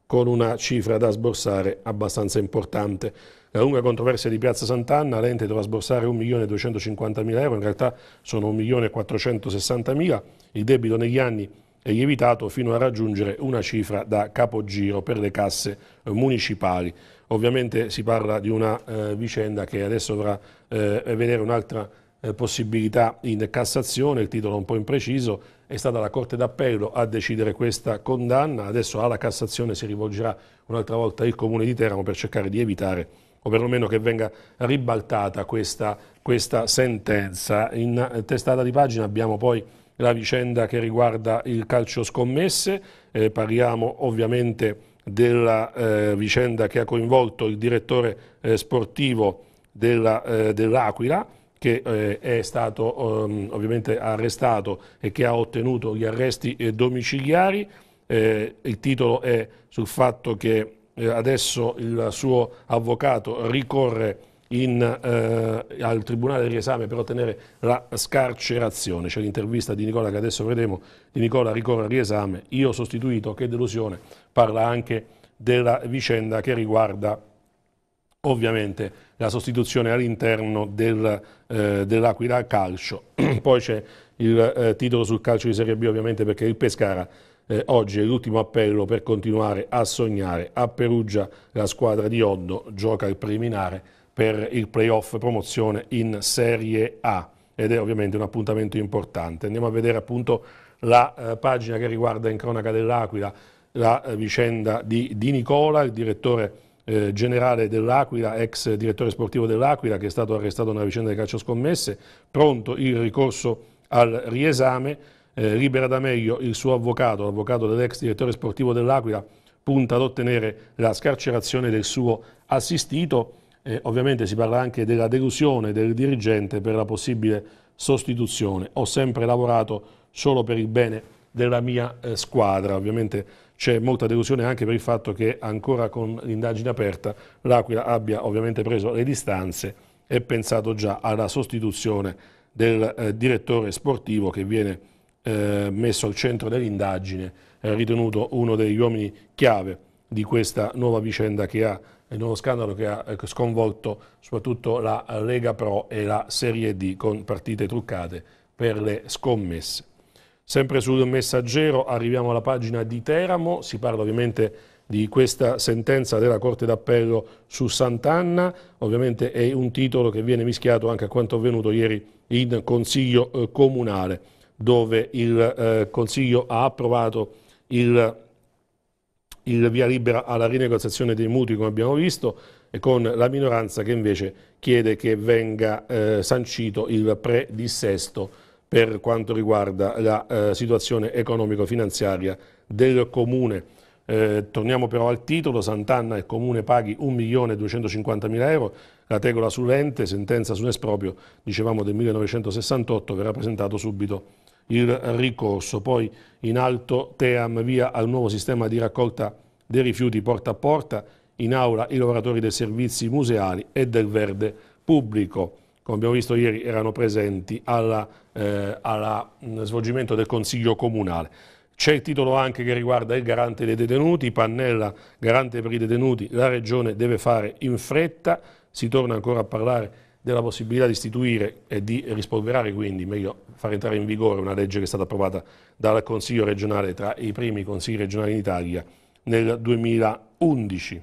con una cifra da sborsare abbastanza importante. La lunga controversia di Piazza Sant'Anna, l'ente dovrà sborsare 1.250.000 euro, in realtà sono 1.460.000, il debito negli anni è lievitato fino a raggiungere una cifra da capogiro per le casse municipali. Ovviamente si parla di una eh, vicenda che adesso dovrà eh, vedere un'altra eh, possibilità in Cassazione, il titolo è un po' impreciso, è stata la Corte d'Appello a decidere questa condanna, adesso alla Cassazione si rivolgerà un'altra volta il Comune di Teramo per cercare di evitare o perlomeno che venga ribaltata questa, questa sentenza. In testata di pagina abbiamo poi la vicenda che riguarda il calcio scommesse, eh, parliamo ovviamente della eh, vicenda che ha coinvolto il direttore eh, sportivo eh, dell'Aquila, che eh, è stato um, ovviamente arrestato e che ha ottenuto gli arresti eh, domiciliari. Il titolo è sul fatto che adesso il suo avvocato ricorre in, eh, al Tribunale del riesame per ottenere la scarcerazione. C'è l'intervista di Nicola che adesso vedremo, di Nicola ricorre al riesame, io sostituito, che delusione, parla anche della vicenda che riguarda ovviamente la sostituzione all'interno del, eh, dell'Aquila Calcio. [clears throat] Poi c'è il eh, titolo sul calcio di Serie B ovviamente perché il Pescara eh, oggi è l'ultimo appello per continuare a sognare. A Perugia la squadra di Oddo gioca il preliminare per il playoff promozione in Serie A. Ed è ovviamente un appuntamento importante. Andiamo a vedere appunto la eh, pagina che riguarda in cronaca dell'Aquila la eh, vicenda di, di Nicola, il direttore eh, generale dell'Aquila, ex direttore sportivo dell'Aquila, che è stato arrestato nella vicenda del calcio scommesse, pronto il ricorso al riesame, eh, libera da meglio il suo avvocato, l'avvocato dell'ex direttore sportivo dell'Aquila, punta ad ottenere la scarcerazione del suo assistito, eh, ovviamente si parla anche della delusione del dirigente per la possibile sostituzione. Ho sempre lavorato solo per il bene della mia eh, squadra, ovviamente c'è molta delusione anche per il fatto che ancora con l'indagine aperta l'Aquila abbia ovviamente preso le distanze e pensato già alla sostituzione del eh, direttore sportivo che viene eh, messo al centro dell'indagine, eh, ritenuto uno degli uomini chiave di questa nuova vicenda che ha, il nuovo scandalo che ha eh, sconvolto soprattutto la Lega Pro e la Serie D con partite truccate per le scommesse. Sempre sul messaggero arriviamo alla pagina di Teramo, si parla ovviamente di questa sentenza della Corte d'Appello su Sant'Anna, ovviamente è un titolo che viene mischiato anche a quanto avvenuto ieri in Consiglio eh, Comunale, dove il eh, Consiglio ha approvato il, il via libera alla rinegoziazizione dei mutui, come abbiamo visto, e con la minoranza che invece chiede che venga eh, sancito il predissesto per quanto riguarda la eh, situazione economico-finanziaria del Comune. Eh, torniamo però al titolo, Sant'Anna il Comune paghi 1.250.000 euro, la tegola sull'ente, sentenza su un esproprio, dicevamo del 1968, verrà presentato subito il ricorso. Poi in alto Team via al nuovo sistema di raccolta dei rifiuti porta a porta, in aula i lavoratori dei servizi museali e del verde pubblico come abbiamo visto ieri, erano presenti al eh, mm, svolgimento del Consiglio Comunale. C'è il titolo anche che riguarda il garante dei detenuti, Pannella, garante per i detenuti, la Regione deve fare in fretta, si torna ancora a parlare della possibilità di istituire e di rispolverare quindi, meglio far entrare in vigore una legge che è stata approvata dal Consiglio regionale tra i primi consigli regionali in Italia nel 2011.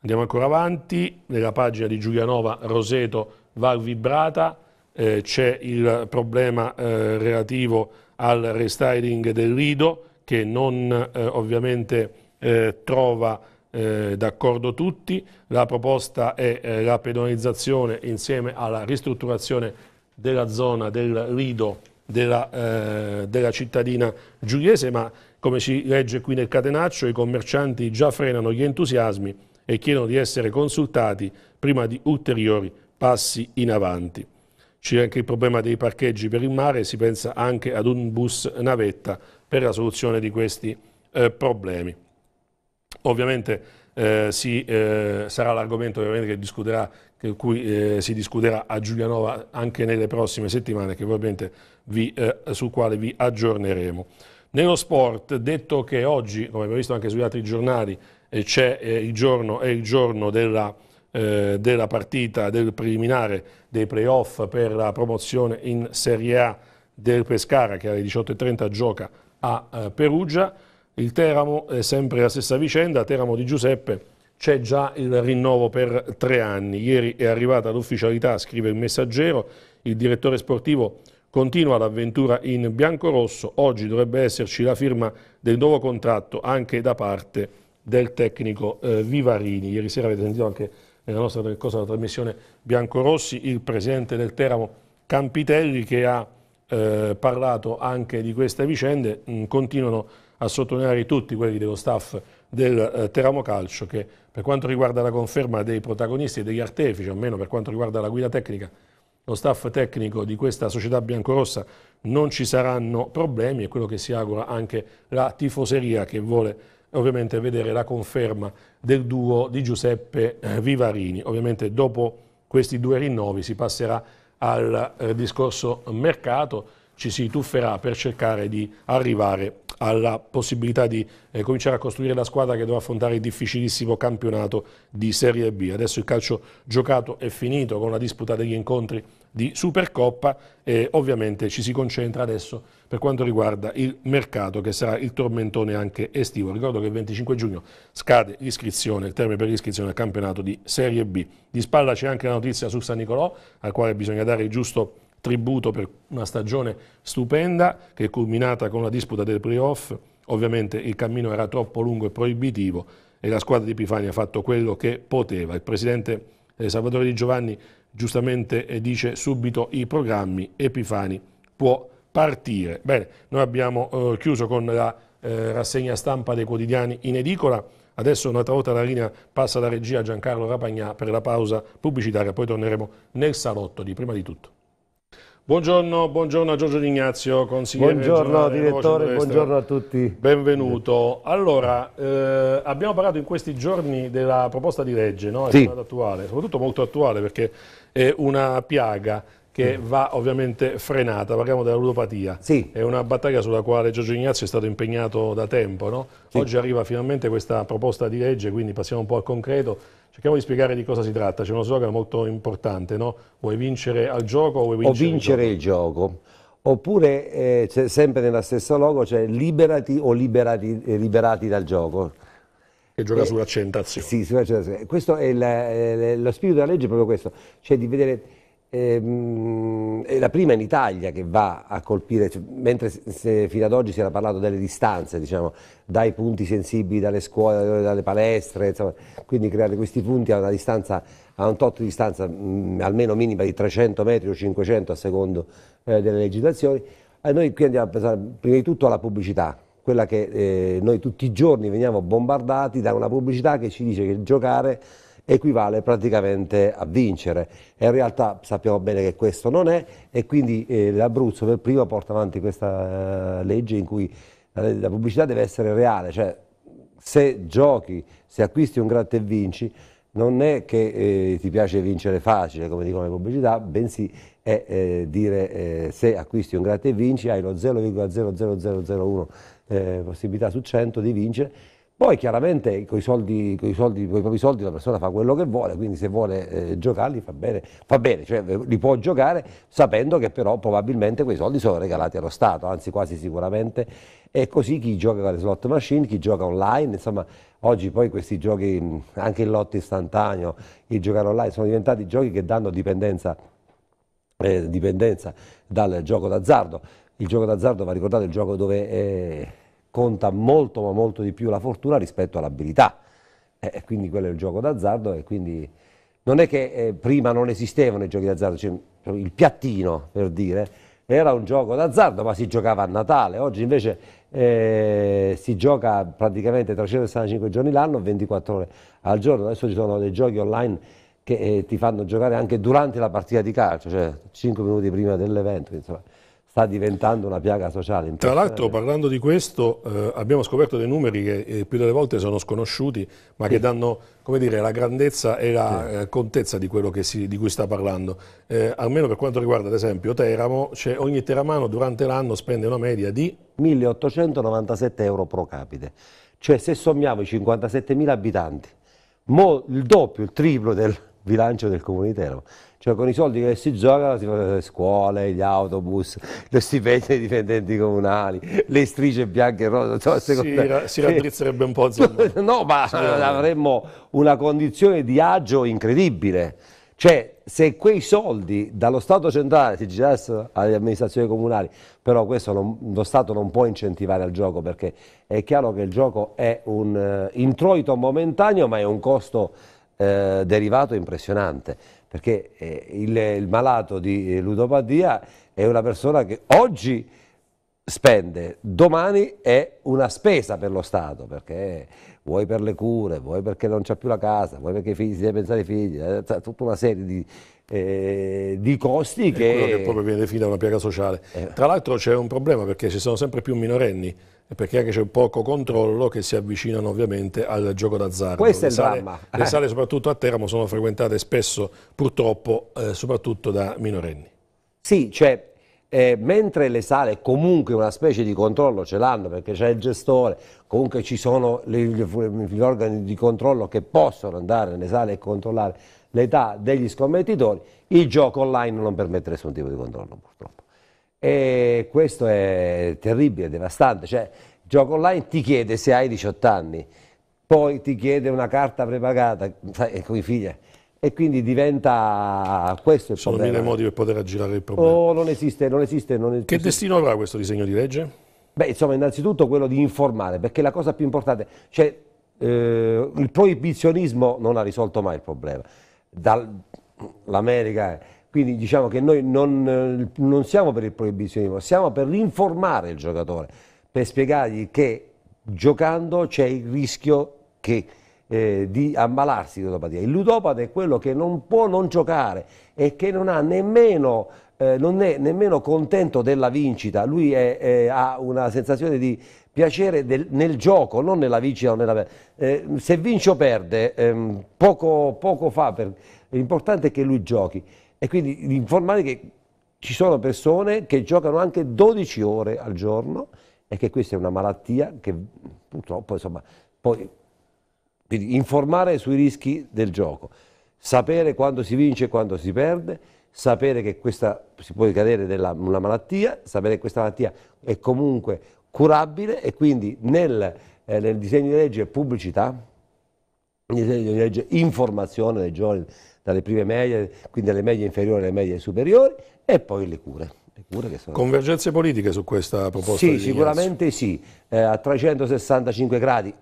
Andiamo ancora avanti, nella pagina di Giulianova Roseto va vibrata, eh, c'è il problema eh, relativo al restyling del Lido che non eh, ovviamente eh, trova eh, d'accordo tutti, la proposta è eh, la pedonalizzazione insieme alla ristrutturazione della zona del Lido della, della cittadina giuliese, ma come si legge qui nel catenaccio i commercianti già frenano gli entusiasmi e chiedono di essere consultati prima di ulteriori passi in avanti. C'è anche il problema dei parcheggi per il mare, si pensa anche ad un bus navetta per la soluzione di questi eh, problemi. Ovviamente eh, si, eh, sarà l'argomento che discuterà, che cui eh, si discuterà a Giulianova anche nelle prossime settimane, vi, eh, sul quale vi aggiorneremo. Nello sport, detto che oggi, come abbiamo visto anche sugli altri giornali, eh, c'è il giorno, è il giorno della eh, della partita del preliminare dei playoff per la promozione in Serie A del Pescara che alle 18.30 gioca a eh, Perugia. Il Teramo è sempre la stessa vicenda, Teramo di Giuseppe c'è già il rinnovo per tre anni. Ieri è arrivata l'ufficialità, scrive il messaggero, il direttore sportivo continua l'avventura in bianco-rosso, oggi dovrebbe esserci la firma del nuovo contratto anche da parte del tecnico eh, Vivarini. Ieri sera avete sentito anche nella nostra cosa, trasmissione Biancorossi il presidente del Teramo Campitelli che ha eh, parlato anche di queste vicende, mh, continuano a sottolineare tutti quelli dello staff del eh, Teramo Calcio che per quanto riguarda la conferma dei protagonisti e degli artefici, almeno per quanto riguarda la guida tecnica, lo staff tecnico di questa società biancorossa non ci saranno problemi e quello che si augura anche la tifoseria che vuole ovviamente vedere la conferma del duo di Giuseppe eh, Vivarini. Ovviamente dopo questi due rinnovi si passerà al eh, discorso mercato, ci si tufferà per cercare di arrivare alla possibilità di eh, cominciare a costruire la squadra che dovrà affrontare il difficilissimo campionato di Serie B. Adesso il calcio giocato è finito con la disputa degli incontri di Supercoppa e ovviamente ci si concentra adesso per quanto riguarda il mercato che sarà il tormentone anche estivo. Ricordo che il 25 giugno scade l'iscrizione, il termine per l'iscrizione al campionato di Serie B. Di spalla c'è anche la notizia su San Nicolò al quale bisogna dare il giusto tributo per una stagione stupenda che è culminata con la disputa del playoff. Ovviamente il cammino era troppo lungo e proibitivo e la squadra di Pifani ha fatto quello che poteva. Il presidente eh, Salvatore Di Giovanni giustamente eh, dice subito i programmi, Epifani può partire. Bene, noi abbiamo eh, chiuso con la eh, rassegna stampa dei quotidiani in edicola, adesso un'altra volta la linea passa alla regia Giancarlo Rapagnà per la pausa pubblicitaria, poi torneremo nel salotto di prima di tutto. Buongiorno, buongiorno a Giorgio D'Ignazio, consigliere Buongiorno direttore, buongiorno a tutti. Benvenuto. Allora, eh, abbiamo parlato in questi giorni della proposta di legge, no? È sì. attuale, soprattutto molto attuale perché è una piaga che va ovviamente frenata, parliamo della ludopatia. Sì. È una battaglia sulla quale Giorgio Ignazio è stato impegnato da tempo. No? Sì. Oggi arriva finalmente questa proposta di legge, quindi passiamo un po' al concreto. Cerchiamo di spiegare di cosa si tratta, c'è uno slogan molto importante, no? Vuoi vincere al gioco o vuoi vincere, o vincere il gioco? Il gioco. Oppure, eh, sempre nella stessa logo, c'è liberati o liberati, eh, liberati dal gioco. Che gioca eh, sull'accentazione. Sì, sull'accentazione. Questo è il, eh, lo spirito della legge, è proprio questo, cioè di vedere Ehm, è la prima in Italia che va a colpire, cioè, mentre se, fino ad oggi si era parlato delle distanze, diciamo, dai punti sensibili, dalle scuole, dalle palestre, insomma, quindi creare questi punti a una distanza, a un tot di distanza mh, almeno minima di 300 metri o 500 a secondo eh, delle legislazioni. E noi qui andiamo a pensare prima di tutto alla pubblicità, quella che eh, noi tutti i giorni veniamo bombardati da una pubblicità che ci dice che giocare equivale praticamente a vincere. E in realtà sappiamo bene che questo non è e quindi eh, l'Abruzzo per primo porta avanti questa eh, legge in cui la, la, pubblicità deve essere reale, cioè se giochi, se acquisti un gratta e vinci non è che eh, ti piace vincere facile come dicono le pubblicità, bensì è eh, dire eh, se acquisti un gratta e vinci hai lo 0,00001 eh, possibilità su 100 di vincere poi chiaramente con i, soldi, con, i soldi, con i propri soldi la persona fa quello che vuole, quindi se vuole eh, giocarli fa bene, fa bene, cioè li può giocare sapendo che però probabilmente quei soldi sono regalati allo Stato, anzi quasi sicuramente. E così chi gioca con le slot machine, chi gioca online, insomma oggi poi questi giochi, anche il lotto istantaneo, il giocare online, sono diventati giochi che danno dipendenza, eh, dipendenza dal gioco d'azzardo. Il gioco d'azzardo, va ricordato, il gioco dove... Eh, conta molto ma molto di più la fortuna rispetto all'abilità. Eh, quindi quello è il gioco d'azzardo e quindi non è che eh, prima non esistevano i giochi d'azzardo, cioè, il piattino per dire, era un gioco d'azzardo ma si giocava a Natale, oggi invece eh, si gioca praticamente 365 giorni l'anno, 24 ore al giorno, adesso ci sono dei giochi online che eh, ti fanno giocare anche durante la partita di calcio, cioè 5 minuti prima dell'evento, insomma sta diventando una piaga sociale. Tra l'altro parlando di questo eh, abbiamo scoperto dei numeri che eh, più delle volte sono sconosciuti ma sì. che danno dire, la grandezza e la sì. eh, contezza di quello si, di cui sta parlando. Eh, almeno per quanto riguarda ad esempio Teramo, cioè ogni teramano durante l'anno spende una media di 1897 euro pro capite, cioè se sommiamo i 57.000 abitanti, il doppio, il triplo del bilancio del comune di Teramo, Cioè con i soldi che si giocano si fanno le scuole, gli autobus, [laughs] lo stipendio dei dipendenti comunali, le strisce bianche e rosa. Cioè, secondo... si, si raddrizzerebbe un po'. [laughs] no, ma avremmo una condizione di agio incredibile. Cioè, se quei soldi dallo Stato centrale si girassero alle amministrazioni comunali, però questo non, lo Stato non può incentivare il gioco perché è chiaro che il gioco è un uh, introito momentaneo ma è un costo uh, derivato impressionante perché eh, il, il, malato di ludopatia è una persona che oggi spende, domani è una spesa per lo Stato perché vuoi per le cure, vuoi perché non c'è più la casa, vuoi perché i figli, si deve pensare ai figli, eh, tutta una serie di, eh, di costi è che... quello che proprio viene definita una piaga sociale. Eh. Tra l'altro c'è un problema perché ci sono sempre più minorenni e perché anche c'è poco controllo che si avvicinano ovviamente al gioco d'azzardo. Questo le è il sale, dramma. Le sale soprattutto a Teramo sono frequentate spesso purtroppo eh, soprattutto da minorenni. Sì, cioè eh, mentre le sale comunque una specie di controllo ce l'hanno perché c'è il gestore, comunque ci sono gli, gli, organi di controllo che possono andare nelle sale e controllare l'età degli scommettitori, il gioco online non permette nessun tipo di controllo purtroppo. E questo è terribile, devastante, cioè il gioco online ti chiede se hai 18 anni, poi ti chiede una carta prepagata, sai, con i figli e quindi diventa questo il Sono problema. Sono mille modi per poter aggirare il problema. Oh, non esiste, non esiste. Non esiste. Che destino avrà questo disegno di legge? Beh, insomma, innanzitutto quello di informare, perché la cosa più importante, cioè eh, il proibizionismo non ha risolto mai il problema. L'America, quindi diciamo che noi non, non siamo per il proibizionismo, siamo per informare il giocatore, per spiegargli che giocando c'è il rischio che eh, di ammalarsi di ludopatia. Il ludopata è quello che non può non giocare e che non, ha nemmeno, eh, non è nemmeno contento della vincita, lui è, è, ha una sensazione di piacere del, nel gioco, non nella vincita nella eh, se vince o perde, ehm, poco, poco fa, per, l'importante è che lui giochi e quindi informare che ci sono persone che giocano anche 12 ore al giorno e che questa è una malattia che purtroppo insomma, poi quindi informare sui rischi del gioco, sapere quando si vince e quando si perde, sapere che questa si può ricadere della una malattia, sapere che questa malattia è comunque curabile. E quindi nel, eh, nel disegno di legge pubblicità, nel disegno di legge informazione dei giovani dalle prime medie, quindi dalle medie inferiori alle medie superiori e poi le cure. Convergenze politiche su questa proposta? Sì, sicuramente sì, eh, a 365 gradi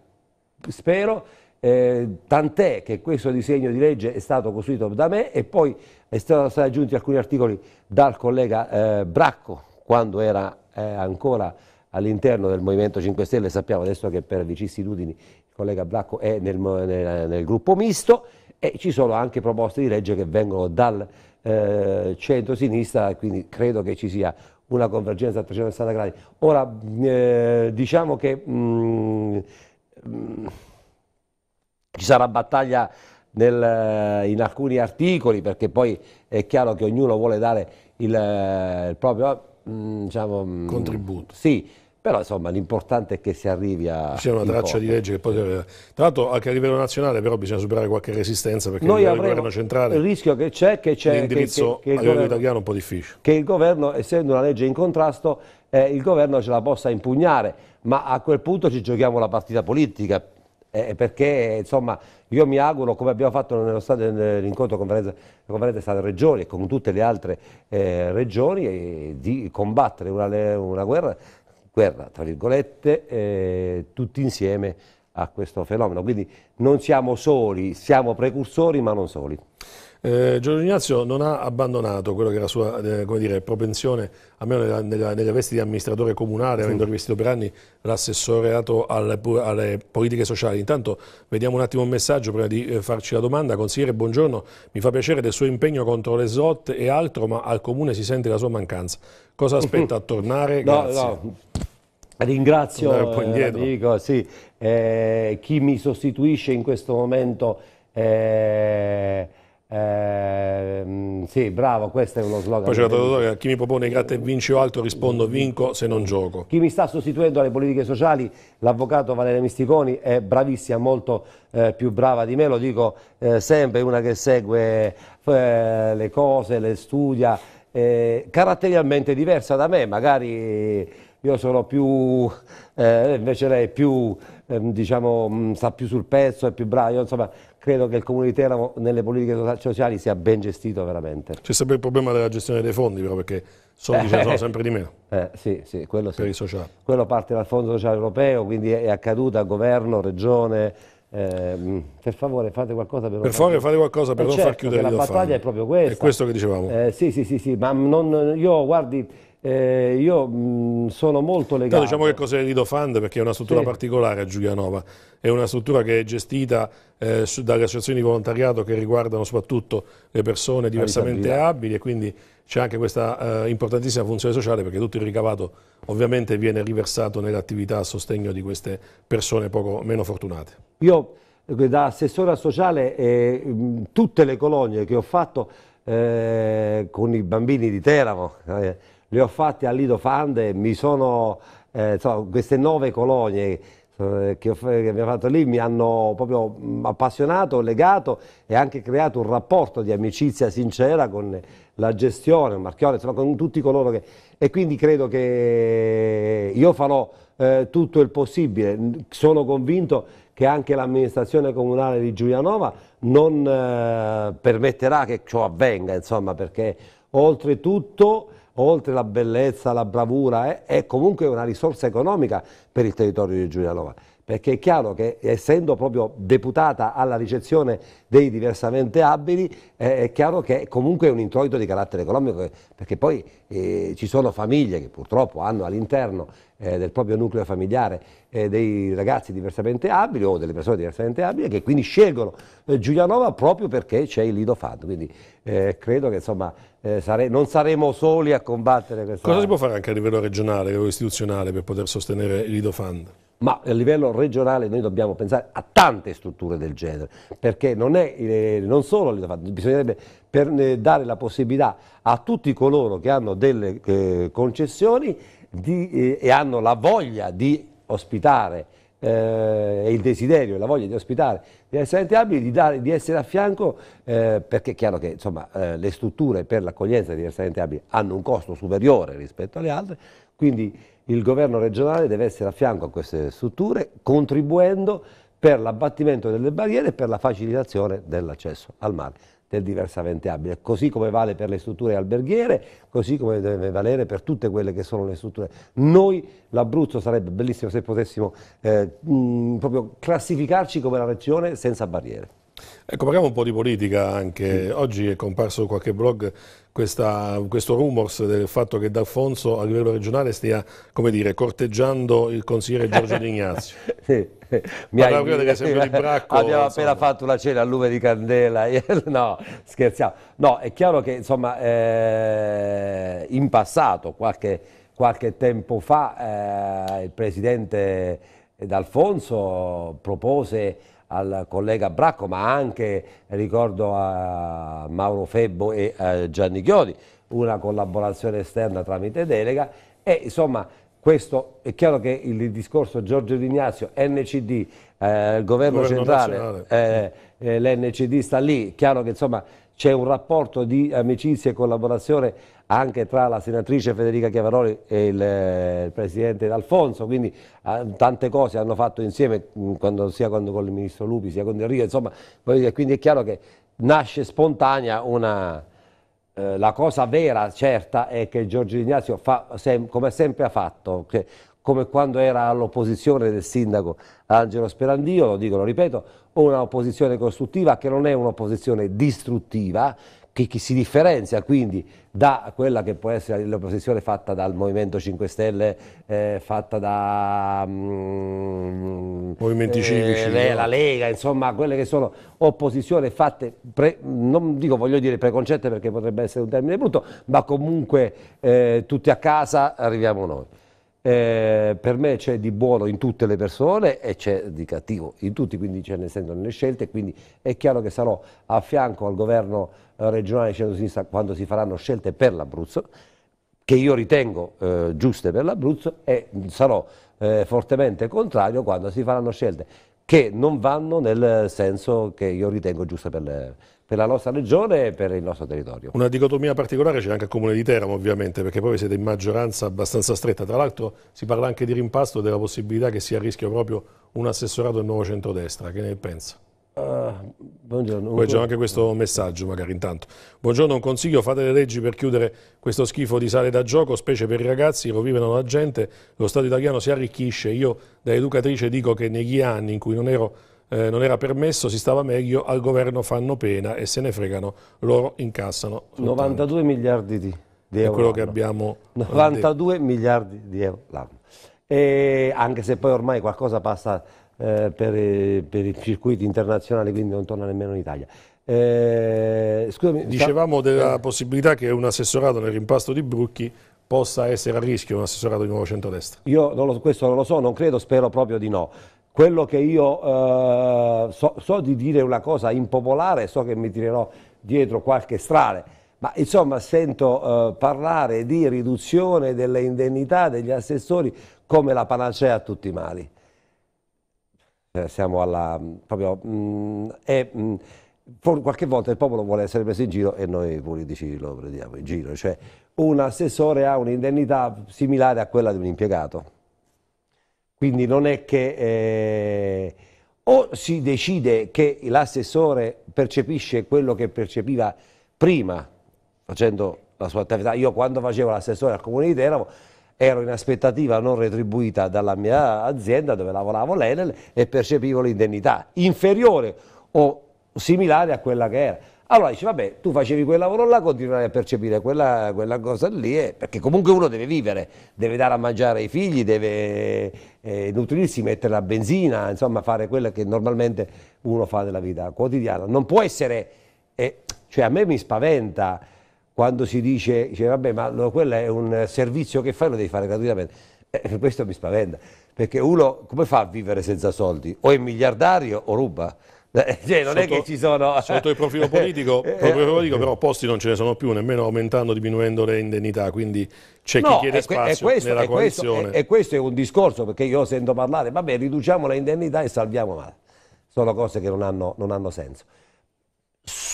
spero eh, tant'è che questo disegno di legge è stato costruito da me e poi stato, stati aggiunti alcuni articoli dal collega eh, Bracco quando era eh, ancora all'interno del Movimento 5 Stelle, sappiamo adesso che per vicissitudini il collega Bracco è nel, nel, nel gruppo misto e ci sono anche proposte di legge che vengono dal eh, centro-sinistra, quindi credo che ci sia una convergenza a 360 gradi. Ora, eh, diciamo che mh, mm, mh, mm, ci sarà battaglia nel, in alcuni articoli perché poi è chiaro che ognuno vuole dare il, eh, il proprio mm, diciamo, mm, contributo. Sì, però insomma l'importante è che si arrivi a... C'è una traccia di legge che poi... Tra l'altro anche a livello nazionale però bisogna superare qualche resistenza perché Noi il governo centrale... Il rischio che c'è che c'è... L'indirizzo a livello italiano è un po' difficile. Che il governo, essendo una legge in contrasto, eh, il governo ce la possa impugnare, ma a quel punto ci giochiamo la partita politica eh, perché insomma io mi auguro, come abbiamo fatto nell'incontro conferenza, conferenza Stato-Regioni e con tutte le altre eh, regioni, eh, di combattere una, una guerra, guerra, tra virgolette, eh, tutti insieme a questo fenomeno. Quindi non siamo soli, siamo precursori ma non soli. Eh, Giorgio Ignazio non ha abbandonato quello che era la sua eh, dire, propensione, almeno nella, nella, nelle vesti di amministratore comunale, avendo rivestito per anni l'assessorato alle, alle, politiche sociali. Intanto vediamo un attimo un messaggio prima di eh, farci la domanda. Consigliere, buongiorno, mi fa piacere del suo impegno contro le SOT e altro, ma al Comune si sente la sua mancanza. Cosa aspetta a [laughs] tornare? no, no. Ringrazio amico, sì. eh, chi mi sostituisce in questo momento eh, Eh, sì, bravo, questo è uno slogan. Poi c'è la chi mi propone gratta e vinci o altro rispondo vinco se non gioco. Chi mi sta sostituendo alle politiche sociali, l'avvocato Valeria Misticoni, è bravissima, molto eh, più brava di me, lo dico eh, sempre, una che segue eh, le cose, le studia, eh, caratterialmente diversa da me, magari io sono più, eh, invece lei è più, ehm, diciamo, mm, sta più sul pezzo, è più bravo, io, insomma credo che il Comune di Teramo nelle politiche sociali sia ben gestito veramente. C'è sempre il problema della gestione dei fondi però perché soldi ce ne sono sempre di meno. [laughs] Eh, sì, sì, quello sì. Per i sociali. Quello parte dal Fondo Sociale Europeo, quindi è accaduta governo, regione, eh, per favore fate qualcosa per, per favore fate qualcosa per eh non certo, far chiudere la battaglia è proprio questa è questo che dicevamo eh, sì sì sì, sì ma non, io guardi eh, io mh, sono molto legato. No, diciamo che cos'è Lido Fund perché è una struttura sì. particolare a Giulianova, è una struttura che è gestita eh, dalle associazioni di volontariato che riguardano soprattutto le persone diversamente abili e quindi c'è anche questa eh, importantissima funzione sociale perché tutto il ricavato ovviamente viene riversato nell'attività a sostegno di queste persone poco meno fortunate. Io da assessore sociale eh, tutte le colonie che ho fatto eh, con i bambini di Teramo eh, le ho fatte al Lido Fund e mi sono, eh, insomma, queste nove colonie eh, che, abbiamo fatto lì mi hanno proprio appassionato, legato e anche creato un rapporto di amicizia sincera con la gestione, Marchione, insomma con tutti coloro che... E quindi credo che io farò eh, tutto il possibile, sono convinto che anche l'amministrazione comunale di Giulianova non eh, permetterà che ciò avvenga, insomma, perché oltretutto oltre la bellezza, la bravura, è, è comunque una risorsa economica per il territorio di Giulianova perché è chiaro che essendo proprio deputata alla ricezione dei diversamente abili, è chiaro che comunque è un introito di carattere economico, perché poi eh, ci sono famiglie che purtroppo hanno all'interno eh, del proprio nucleo familiare eh, dei ragazzi diversamente abili o delle persone diversamente abili che quindi scelgono eh, Giulianova proprio perché c'è il Lido Fund, quindi eh, credo che insomma sare non saremo soli a combattere questa... Cosa si può fare anche a livello regionale o istituzionale per poter sostenere il Lido Fund? Ma a livello regionale noi dobbiamo pensare a tante strutture del genere, perché non, è, eh, non solo bisognerebbe per, eh, dare la possibilità a tutti coloro che hanno delle eh, concessioni di, eh, e hanno la voglia di ospitare eh, e il desiderio e la voglia di ospitare gli essenti abili, di, dare, di essere a fianco, eh, perché è chiaro che insomma, eh, le strutture per l'accoglienza degli essenti abili hanno un costo superiore rispetto alle altre, quindi il governo regionale deve essere a fianco a queste strutture contribuendo per l'abbattimento delle barriere e per la facilitazione dell'accesso al mare del diversamente abile, così come vale per le strutture alberghiere, così come deve valere per tutte quelle che sono le strutture. Noi, l'Abruzzo, sarebbe bellissimo se potessimo eh, mh, proprio classificarci come la regione senza barriere. Ecco, parliamo un po' di politica anche. Oggi è comparso qualche blog questa, questo rumors del fatto che D'Alfonso a livello regionale stia, come dire, corteggiando il consigliere Giorgio D'Ignazio. [laughs] sì. Mi hai... di Bracco, [laughs] Abbiamo insomma. appena fatto una cena a lume di candela, [laughs] no, scherziamo. No, è chiaro che insomma eh, in passato, qualche, qualche tempo fa, eh, il presidente D'Alfonso propose al collega Bracco, ma anche ricordo a Mauro Febbo e a Gianni Chiodi, una collaborazione esterna tramite delega. E insomma questo è chiaro che il discorso Giorgio D'Ignazio, NCD, eh, il governo, governo centrale, eh, eh, l'NCD sta lì, chiaro che insomma c'è un rapporto di amicizia e collaborazione anche tra la senatrice Federica Chiavaroli e il, eh, il presidente D'Alfonso, quindi eh, tante cose hanno fatto insieme mm, quando, sia quando con il ministro Lupi sia con Del Rio, insomma, quindi è chiaro che nasce spontanea una, eh, la cosa vera, certa, è che Giorgio Ignazio fa, sem come sempre ha fatto, che, come quando era all'opposizione del sindaco Angelo Sperandio, lo dico, lo ripeto, una opposizione costruttiva che non è un'opposizione distruttiva, che, che, si differenzia quindi da quella che può essere l'opposizione fatta dal Movimento 5 Stelle, eh, fatta da mm, movimenti eh, civici, le, la Lega, insomma quelle che sono opposizioni fatte, pre, non dico voglio dire preconcette perché potrebbe essere un termine brutto, ma comunque eh, tutti a casa arriviamo noi. Eh, per me c'è di buono in tutte le persone e c'è di cattivo in tutti, quindi ce ne sentono le scelte, quindi è chiaro che sarò a fianco al governo regionale centro-sinistra quando si faranno scelte per l'Abruzzo, che io ritengo eh, giuste per l'Abruzzo e sarò eh, fortemente contrario quando si faranno scelte che non vanno nel senso che io ritengo giusto per, le, per, la nostra regione e per il nostro territorio. Una dicotomia particolare c'è anche al Comune di Teramo ovviamente perché poi siete in maggioranza abbastanza stretta, tra l'altro si parla anche di rimpasto della possibilità che sia a rischio proprio un assessorato del nuovo centrodestra, che ne pensa? Uh, buongiorno. Poi c'è anche questo messaggio magari intanto. Buongiorno, un consiglio, fate le leggi per chiudere questo schifo di sale da gioco, specie per i ragazzi, rovinano la gente, lo Stato italiano si arricchisce. Io da educatrice dico che negli anni in cui non, ero, eh, non era permesso si stava meglio, al governo fanno pena e se ne fregano, loro incassano. Soltanto. 92 miliardi di, di euro. È quello che abbiamo... 92 miliardi di euro l'anno. anche se poi ormai qualcosa passa eh, per, per, i circuiti internazionali, quindi non torna nemmeno in Italia. Eh, scusami, Dicevamo sta... della eh. possibilità che un assessorato nel rimpasto di Brucchi possa essere a rischio un assessorato di nuovo centrodestra. Io non lo, questo non lo so, non credo, spero proprio di no. Quello che io eh, so, so, di dire una cosa impopolare, so che mi tirerò dietro qualche strale, ma insomma sento eh, parlare di riduzione delle indennità degli assessori come la panacea a tutti i mali. Eh, siamo alla... proprio... Mh, mm, è, mh, mm, qualche volta il popolo vuole essere preso in giro e noi politici lo prendiamo in giro, cioè un assessore ha un'indennità similare a quella di un impiegato, quindi non è che eh, o si decide che l'assessore percepisce quello che percepiva prima facendo la sua attività, io quando facevo l'assessore al comune di Teramo ero in aspettativa non retribuita dalla mia azienda dove lavoravo l'Enel e percepivo l'indennità inferiore o similare a quella che era. Allora dice, vabbè, tu facevi quel lavoro là, continuerai a percepire quella, quella cosa lì, eh, perché comunque uno deve vivere, deve dare a mangiare ai figli, deve eh, nutrirsi, mettere la benzina, insomma fare quello che normalmente uno fa nella vita quotidiana. Non può essere, eh, cioè a me mi spaventa quando si dice, dice vabbè ma no, quello è un servizio che fai lo devi fare gratuitamente, eh, questo mi spaventa, perché uno come fa a vivere senza soldi? O è miliardario o ruba. Eh, cioè, non sotto, è che ci sono... [laughs] Sotto il profilo politico, [laughs] eh, profilo politico però posti non ce ne sono più, nemmeno aumentando, diminuendo le indennità, quindi c'è chi no, chiede spazio questo, nella coalizione. Questo, e, questo è un discorso, perché io sento parlare, vabbè riduciamo le indennità e salviamo male. Sono cose che non hanno, non hanno senso.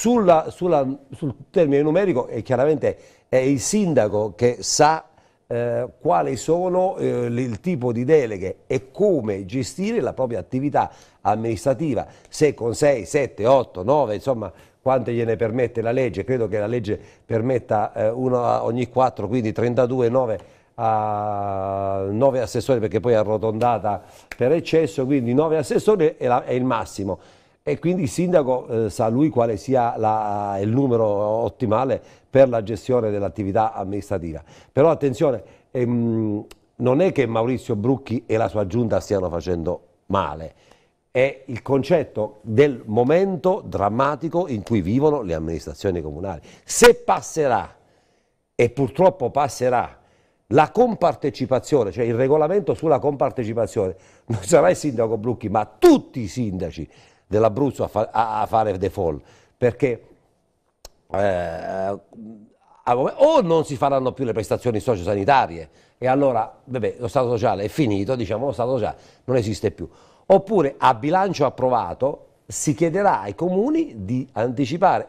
Sulla, sulla, sul termine numerico è chiaramente è il sindaco che sa eh, quali sono eh, il tipo di deleghe e come gestire la propria attività amministrativa, se con 6, 7, 8, 9, insomma quante gliene permette la legge, credo che la legge permetta eh, uno ogni 4, quindi 32, 9 a 9 assessori perché poi è arrotondata per eccesso, quindi 9 assessori è, la, è il massimo e quindi il sindaco eh, sa lui quale sia la, il numero ottimale per la gestione dell'attività amministrativa. Però attenzione, ehm, non è che Maurizio Brucchi e la sua giunta stiano facendo male, è il concetto del momento drammatico in cui vivono le amministrazioni comunali. Se passerà, e purtroppo passerà, la compartecipazione, cioè il regolamento sulla compartecipazione, non sarà il sindaco Brucchi, ma tutti i sindaci dell'Abruzzo a, fa a, fare default, perché eh, o non si faranno più le prestazioni sociosanitarie e allora vabbè, lo Stato sociale è finito, diciamo lo Stato sociale non esiste più, oppure a bilancio approvato si chiederà ai comuni di anticipare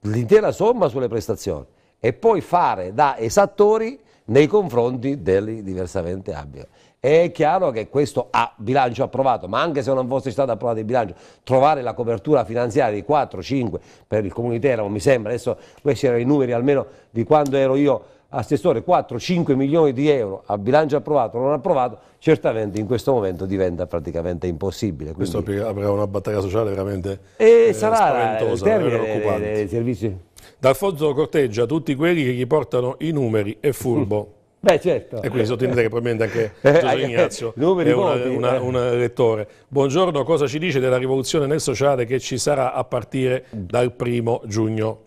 l'intera somma sulle prestazioni e poi fare da esattori nei confronti degli diversamente abili. È chiaro che questo ha bilancio approvato, ma anche se non fosse stato approvato il bilancio, trovare la copertura finanziaria di 4-5 per il Comune di Teramo, mi sembra, adesso questi erano i numeri almeno di quando ero io assessore, 4-5 milioni di euro a bilancio approvato o non approvato, certamente in questo momento diventa praticamente impossibile. Quindi... Questo avrà una battaglia sociale veramente e eh, sarà il termine dei, servizi. D'Alfonso corteggia tutti quelli che gli portano i numeri e furbo. [laughs] Beh, certo. E quindi sottolinea che probabilmente anche [laughs] eh, Giuseppe Ignazio è una, una, un lettore. Buongiorno, cosa ci dice della rivoluzione nel sociale che ci sarà a partire dal primo giugno?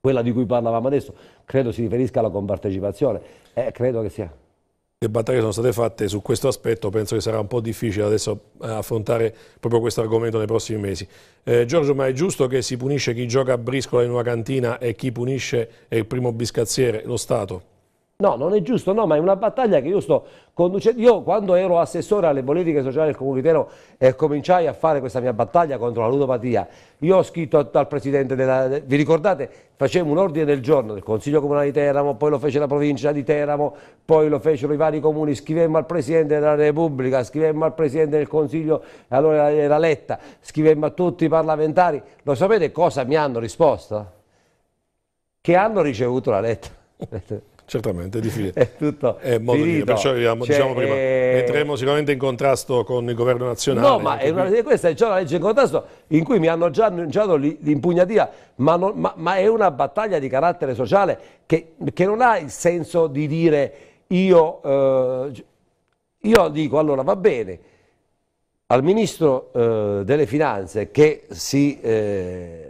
Quella di cui parlavamo adesso, credo si riferisca alla compartecipazione. Eh, credo che sia. le battaglie sono state fatte su questo aspetto, penso che sarà un po' difficile adesso eh, affrontare proprio questo argomento nei prossimi mesi. Eh, Giorgio, ma è giusto che si punisce chi gioca a briscola in una cantina e chi punisce è il primo biscazziere, lo Stato? No, non è giusto, no, ma è una battaglia che io sto conducendo. Io quando ero assessore alle politiche sociali del Comune Teramo e cominciai a fare questa mia battaglia contro la ludopatia, io ho scritto al Presidente della... Vi ricordate? Facevamo un ordine del giorno del Consiglio Comunale di Teramo, poi lo fece la provincia di Teramo, poi lo fecero i vari comuni, scrivemmo al Presidente della Repubblica, scrivemmo al Presidente del Consiglio, allora era Letta, scrivemmo a tutti i parlamentari. Lo sapete cosa mi hanno risposto? Che hanno ricevuto la lettera. Certamente, è difficile. [laughs] È tutto è molto finito. Perciò diciamo, cioè, diciamo prima, eh... entreremo sicuramente in contrasto con il governo nazionale. No, ma è una, questa è già una legge in contrasto in cui mi hanno già annunciato l'impugnativa, ma, ma, ma, è una battaglia di carattere sociale che, che non ha il senso di dire io, eh, io dico allora va bene, al Ministro eh, delle Finanze che si... Eh,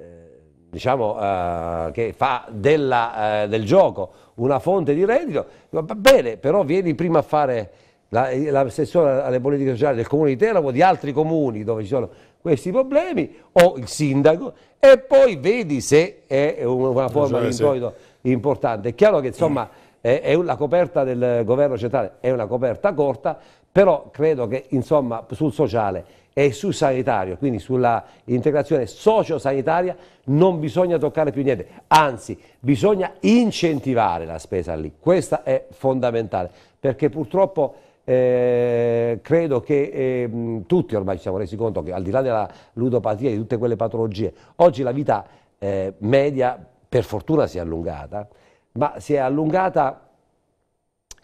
diciamo, eh, che fa della, eh, del gioco una fonte di reddito, va bene, però vieni prima a fare l'assessore la alle politiche sociali del comune di Teramo, di altri comuni dove ci sono questi problemi, o il sindaco, e poi vedi se è una forma di introito importante. È chiaro che insomma è, è la coperta del governo centrale è una coperta corta, però credo che insomma sul sociale e sul sanitario, quindi sulla integrazione sociosanitaria non bisogna toccare più niente, anzi bisogna incentivare la spesa lì, questa è fondamentale, perché purtroppo eh, credo che eh, tutti ormai ci siamo resi conto che al di là della ludopatia e di tutte quelle patologie, oggi la vita eh, media per fortuna si è allungata, ma si è allungata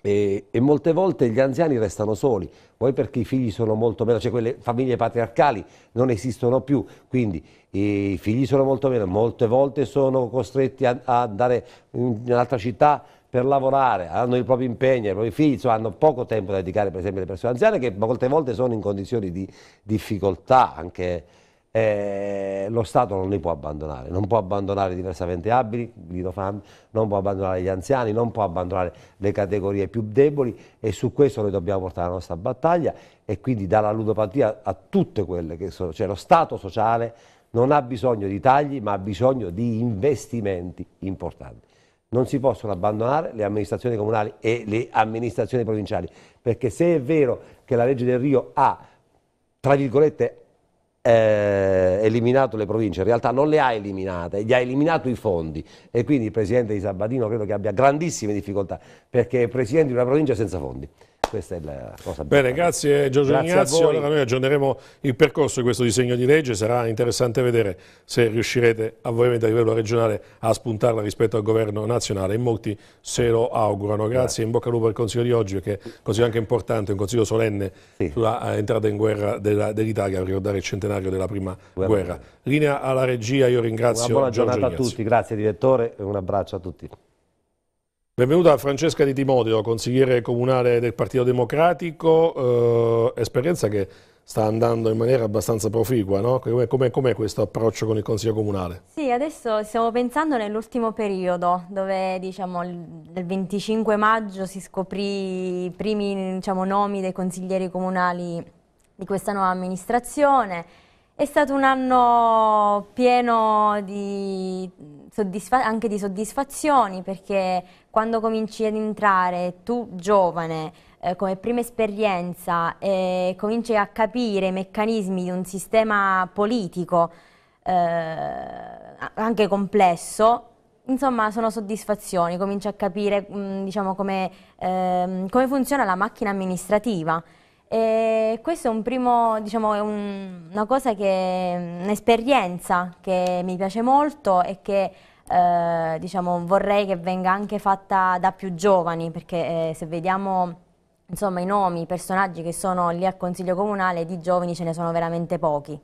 e, e, molte volte gli anziani restano soli, poi perché i figli sono molto meno, cioè quelle famiglie patriarcali non esistono più, quindi i figli sono molto meno, molte volte sono costretti a, andare in un'altra città per lavorare, hanno i propri impegni, i propri figli, insomma, hanno poco tempo da dedicare per esempio alle persone anziane che molte volte sono in condizioni di difficoltà anche eh, lo Stato non li può abbandonare, non può abbandonare i diversamente abili, non può abbandonare gli anziani, non può abbandonare le categorie più deboli e su questo noi dobbiamo portare la nostra battaglia e quindi dalla ludopatia a tutte quelle che sono, cioè lo Stato sociale non ha bisogno di tagli ma ha bisogno di investimenti importanti. Non si possono abbandonare le amministrazioni comunali e le amministrazioni provinciali perché se è vero che la legge del Rio ha tra virgolette eh, eliminato le province, in realtà non le ha eliminate, gli ha eliminato i fondi e quindi il Presidente di Sabatino credo che abbia grandissime difficoltà perché è Presidente di una provincia senza fondi. Questa è la cosa Bene, grazie Giorgio grazie Ignazio. Allora noi aggiorneremo il percorso di questo disegno di legge, sarà interessante vedere se riuscirete ovviamente a livello regionale a spuntarla rispetto al governo nazionale, in molti se lo augurano. Grazie, grazie. in bocca al lupo per il consiglio di oggi, perché è un consiglio anche importante, un consiglio solenne sì. sulla eh, entrata in guerra dell'Italia, per ricordare il centenario della prima guerra. guerra. Linea alla regia, io ringrazio Una buona Giorgio giornata Ignazio. a tutti, grazie direttore e un abbraccio a tutti. Benvenuta Francesca Di Timoteo, consigliere comunale del Partito Democratico, eh, esperienza che sta andando in maniera abbastanza proficua, no? Com'è, com com questo approccio con il Consiglio Comunale? Sì, adesso stiamo pensando nell'ultimo periodo, dove diciamo, il 25 maggio si scoprì i primi diciamo, nomi dei consiglieri comunali di questa nuova amministrazione. È stato un anno pieno di anche di soddisfazioni perché quando cominci ad entrare tu giovane eh, come prima esperienza e cominci a capire i meccanismi di un sistema politico eh, anche complesso, insomma sono soddisfazioni, cominci a capire mh, diciamo, come, eh, come funziona la macchina amministrativa e questo è un primo, diciamo, è un, una cosa che, un'esperienza che mi piace molto e che eh, diciamo, vorrei che venga anche fatta da più giovani, perché eh, se vediamo insomma, i nomi, i personaggi che sono lì al Consiglio Comunale, di giovani ce ne sono veramente pochi.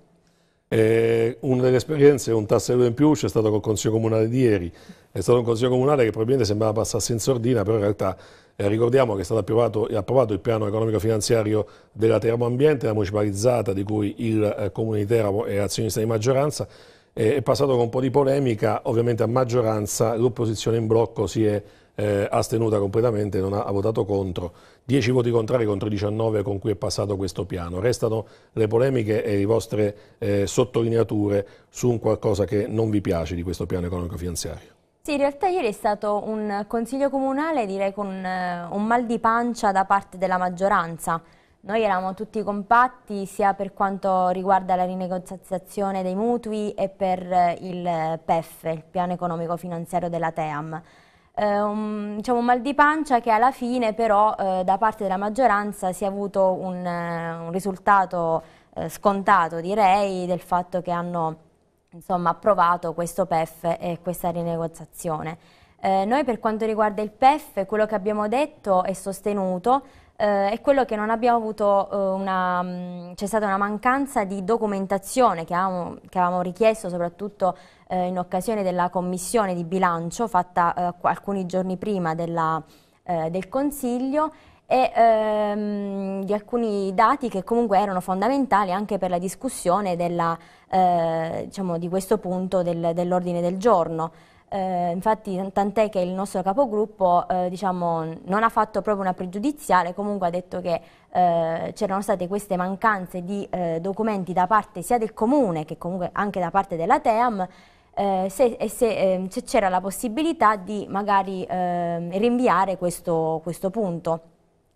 Eh, una delle esperienze, un tassello in più, c'è stato col Consiglio Comunale di ieri. È stato un Consiglio Comunale che probabilmente sembrava passarsi in sordina, però in realtà eh, ricordiamo che è stato approvato, approvato, il piano economico-finanziario della Teramo Ambiente, la municipalizzata di cui il eh, Comune di Teramo è azionista di maggioranza, eh, è passato con un po' di polemica, ovviamente a maggioranza l'opposizione in blocco si è eh, astenuta completamente, non ha, ha, votato contro. 10 voti contrari contro 19 con cui è passato questo piano. Restano le polemiche e le vostre eh, sottolineature su un qualcosa che non vi piace di questo piano economico-finanziario. Sì, in realtà ieri è stato un consiglio comunale, direi con eh, un mal di pancia da parte della maggioranza. Noi eravamo tutti compatti sia per quanto riguarda la rinegoziazione dei mutui e per il PEF, il piano economico finanziario della TEAM. Eh, un, diciamo, un mal di pancia che alla fine però eh, da parte della maggioranza si è avuto un, un risultato eh, scontato direi del fatto che hanno insomma, approvato questo PEF e questa rinegoziazione. Eh, noi per quanto riguarda il PEF quello che abbiamo detto e sostenuto eh, è quello che non abbiamo avuto eh, una, c'è stata una mancanza di documentazione che avevamo, che avevamo richiesto soprattutto eh, in occasione della commissione di bilancio fatta eh, alcuni giorni prima della, eh, del Consiglio e ehm, di alcuni dati che comunque erano fondamentali anche per la discussione della, eh, diciamo, di questo punto del, dell'ordine del giorno. Eh, infatti tant'è che il nostro capogruppo eh, diciamo, non ha fatto proprio una pregiudiziale, comunque ha detto che eh, c'erano state queste mancanze di documenti da parte sia del Comune che comunque anche da parte della TEAM eh, se, se, ehm, c'era la possibilità di magari ehm, rinviare questo, questo punto.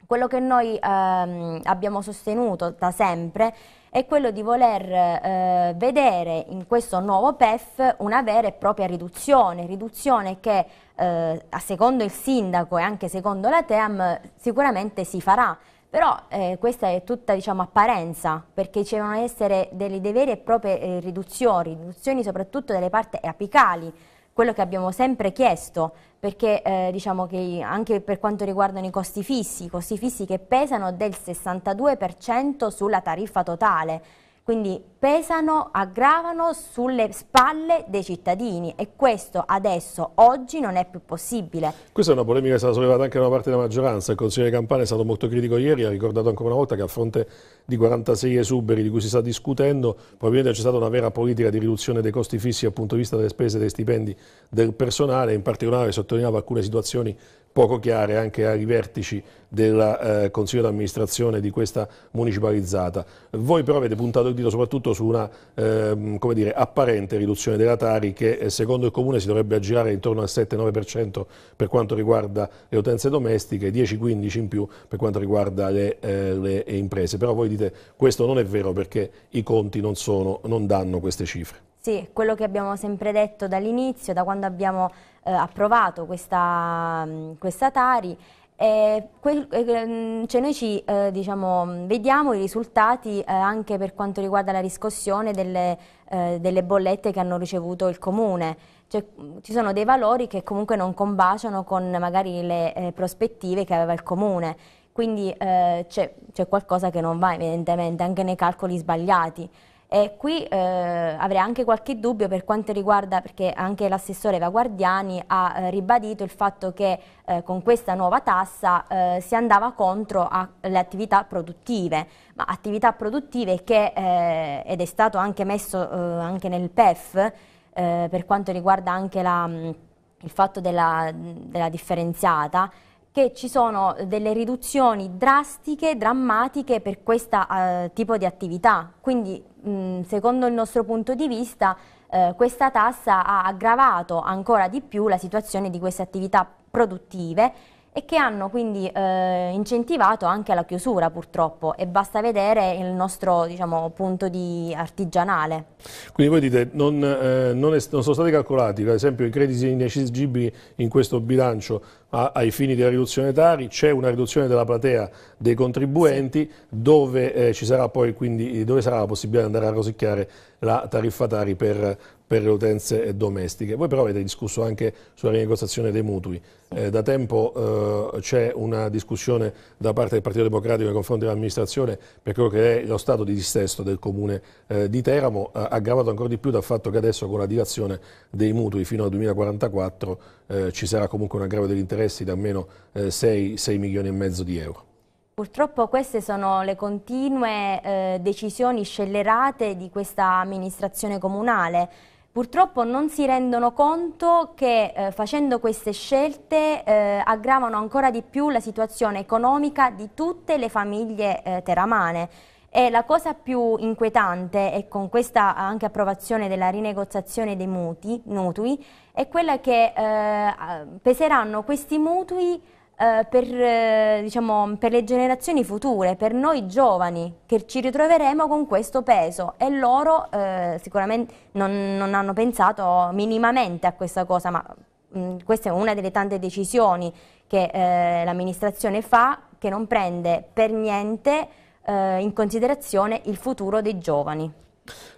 Quello che noi ehm, abbiamo sostenuto da sempre è quello di voler eh, vedere in questo nuovo PEF una vera e propria riduzione, riduzione che eh, secondo il sindaco e anche secondo la TEAM sicuramente si farà. Però eh, questa è tutta diciamo, apparenza, perché ci devono essere delle, delle vere e proprie eh, riduzioni, riduzioni soprattutto delle parti apicali, quello che abbiamo sempre chiesto, perché eh, diciamo che anche per quanto riguardano i costi fissi, i costi fissi che pesano del 62% sulla tariffa totale, quindi pesano, aggravano sulle spalle dei cittadini e questo adesso, oggi, non è più possibile. Questa è una polemica che è stata sollevata anche da una parte della maggioranza, il Consiglio Campania è stato molto critico ieri, ha ricordato ancora una volta che a fronte di 46 esuberi di cui si sta discutendo, probabilmente c'è stata una vera politica di riduzione dei costi fissi dal punto di vista delle spese e dei stipendi del personale, in particolare sottolineava alcune situazioni poco chiare anche ai vertici del eh, Consiglio d'amministrazione di questa municipalizzata. Voi però avete puntato il dito soprattutto su una eh, dire, apparente riduzione della Tari che eh, secondo il Comune si dovrebbe aggirare intorno al 7-9% per quanto riguarda le utenze domestiche, 10-15% in più per quanto riguarda le, eh, le, imprese. Però voi dite questo non è vero perché i conti non, sono, non danno queste cifre. Sì, quello che abbiamo sempre detto dall'inizio, da quando abbiamo eh, approvato questa, mm, questa Tari, eh, cioè noi ci eh, diciamo, vediamo i risultati eh, anche per quanto riguarda la riscossione delle, eh, delle bollette che hanno ricevuto il Comune. Cioè, ci sono dei valori che comunque non combaciano con magari le eh, prospettive che aveva il Comune. Quindi c'è qualcosa che non va evidentemente, anche nei calcoli sbagliati. E qui eh, avrei anche qualche dubbio per quanto riguarda, perché anche l'assessore Eva Guardiani ha eh, ribadito il fatto che eh, con questa nuova tassa eh, si andava contro le attività produttive, ma attività produttive che, eh, ed è stato anche messo eh, anche nel PEF, per quanto riguarda anche la, il fatto della, della differenziata, che ci sono delle riduzioni drastiche, drammatiche per questo uh, tipo di attività. Quindi mh, secondo il nostro punto di vista uh, questa tassa ha aggravato ancora di più la situazione di queste attività produttive e che hanno quindi eh, incentivato anche la chiusura purtroppo e basta vedere il nostro diciamo, punto di artigianale. Quindi voi dite non, eh, non, è, non sono stati calcolati ad esempio i crediti inesigibili in questo bilancio a, ai fini della riduzione tari, c'è una riduzione della platea dei contribuenti dove, eh, ci sarà poi, quindi, dove sarà la possibilità di andare a rosicchiare la tariffa tari per per le utenze domestiche. Voi però avete discusso anche sulla rinegoziazione dei mutui. Eh, da tempo eh, c'è una discussione da parte del Partito Democratico nei confronti dell'amministrazione per quello che è lo stato di dissesto del comune eh, di Teramo, eh, aggravato ancora di più dal fatto che adesso con la dilazione dei mutui fino al 2044 eh, ci sarà comunque un aggravio degli interessi di almeno 6, eh, 6 milioni e mezzo di euro. Purtroppo queste sono le continue decisioni scellerate di questa amministrazione comunale purtroppo non si rendono conto che eh, facendo queste scelte eh, aggravano ancora di più la situazione economica di tutte le famiglie eh, teramane. E la cosa più inquietante, e con questa anche approvazione della rinegoziazione dei muti, mutui, è quella che eh, peseranno questi mutui eh, per, eh, diciamo, per, le generazioni future, per noi giovani, che ci ritroveremo con questo peso. E loro eh, sicuramente non, non, hanno pensato minimamente a questa cosa, ma mh, mm, questa è una delle tante decisioni che eh, l'amministrazione fa, che non prende per niente eh, in considerazione il futuro dei giovani.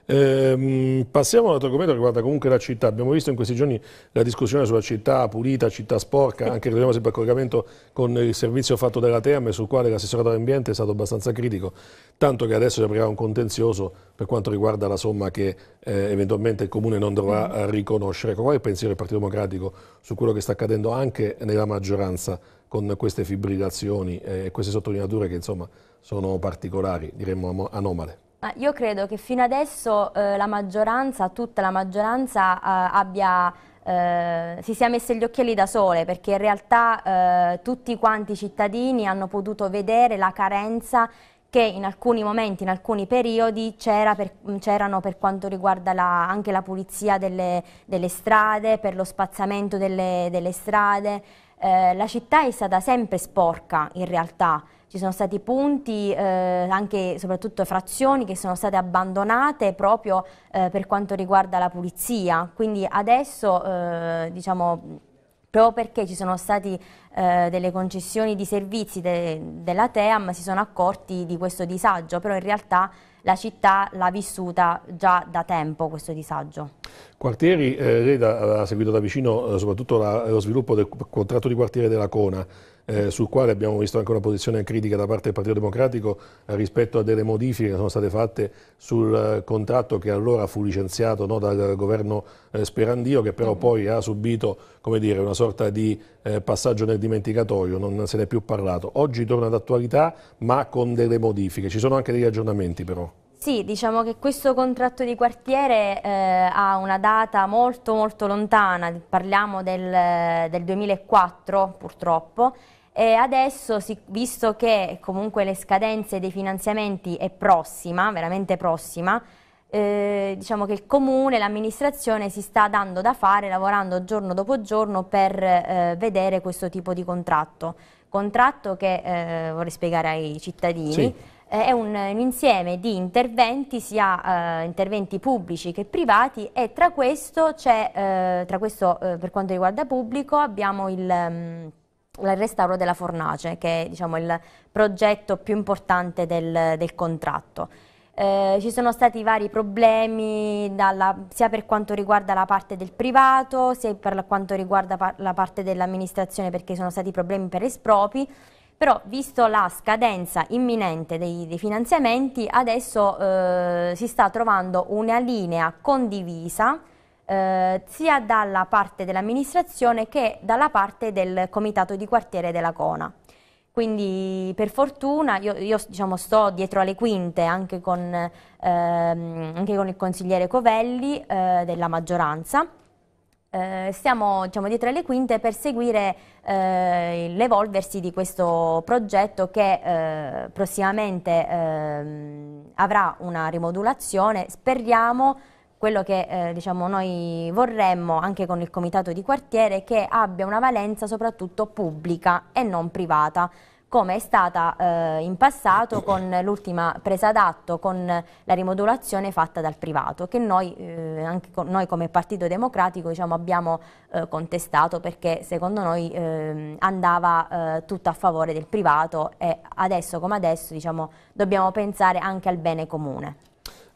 Ehm, passiamo a un altro argomento che riguarda comunque la città. Abbiamo visto in questi giorni la discussione sulla città pulita, città sporca, anche ritroviamo sempre a collegamento con il servizio fatto dalla TEAM sul quale l'assessorato all'ambiente è stato abbastanza critico, tanto che adesso si aprirà un contenzioso per quanto riguarda la somma che eh, eventualmente il Comune non dovrà mm. riconoscere. Qual è il pensiero del Partito Democratico su quello che sta accadendo anche nella maggioranza con queste fibrillazioni e queste sottolineature che insomma sono particolari, diremmo anomale? Io credo che fino adesso eh, la maggioranza, tutta la maggioranza eh, abbia, eh, si sia messa gli occhiali da sole perché in realtà eh, tutti quanti i cittadini hanno potuto vedere la carenza che in alcuni momenti, in alcuni periodi c'erano per, per, quanto riguarda la, anche la pulizia delle, delle, strade, per lo spazzamento delle, delle strade. Eh, la città è stata sempre sporca in realtà. Ci sono stati punti, eh, anche soprattutto frazioni che sono state abbandonate proprio eh, per quanto riguarda la pulizia, quindi adesso eh, diciamo proprio perché ci sono state eh, delle concessioni di servizi de della TEAM si sono accorti di questo disagio, però in realtà la città l'ha vissuta già da tempo questo disagio. Quartieri, eh, lei ha seguito da vicino eh, soprattutto la, lo sviluppo del contratto di quartiere della Cona, eh, sul quale abbiamo visto anche una posizione critica da parte del Partito Democratico eh, rispetto a delle modifiche che sono state fatte sul eh, contratto che allora fu licenziato no, dal governo eh, Sperandio, che però mm. poi ha subito dire, una sorta di eh, passaggio nel dimenticatoio, non se ne è più parlato. Oggi torna ad attualità ma con delle modifiche, ci sono anche degli aggiornamenti però. Sì, diciamo che questo contratto di quartiere eh, ha una data molto molto lontana, parliamo del, del 2004 purtroppo, e adesso, visto che comunque le scadenze dei finanziamenti è prossima, veramente prossima, eh, diciamo che il comune, l'amministrazione si sta dando da fare, lavorando giorno dopo giorno per eh, vedere questo tipo di contratto. Contratto che eh, vorrei spiegare ai cittadini. Sì. Eh, è un, un, insieme di interventi, sia eh, interventi pubblici che privati e tra questo, tra questo per quanto riguarda pubblico abbiamo il... Um, il restauro della fornace, che è diciamo, il progetto più importante del, del contratto. Eh, ci sono stati vari problemi dalla, sia per quanto riguarda la parte del privato, sia per quanto riguarda pa la parte dell'amministrazione perché sono stati problemi per espropri, però visto la scadenza imminente dei, dei finanziamenti adesso eh, si sta trovando una linea condivisa eh, sia dalla parte dell'amministrazione che dalla parte del comitato di quartiere della Cona. Quindi per fortuna io, io diciamo, sto dietro alle quinte anche con, ehm, anche con il consigliere Covelli eh, della maggioranza. Eh, stiamo diciamo, dietro alle quinte per seguire eh, l'evolversi di questo progetto che eh, prossimamente ehm, avrà una rimodulazione. Speriamo quello che eh, diciamo, noi vorremmo anche con il comitato di quartiere che abbia una valenza soprattutto pubblica e non privata come è stata eh, in passato con l'ultima presa d'atto con la rimodulazione fatta dal privato che noi, eh, anche noi come Partito Democratico diciamo, abbiamo eh, contestato perché secondo noi ehm, andava eh, tutto a favore del privato e adesso come adesso diciamo, dobbiamo pensare anche al bene comune.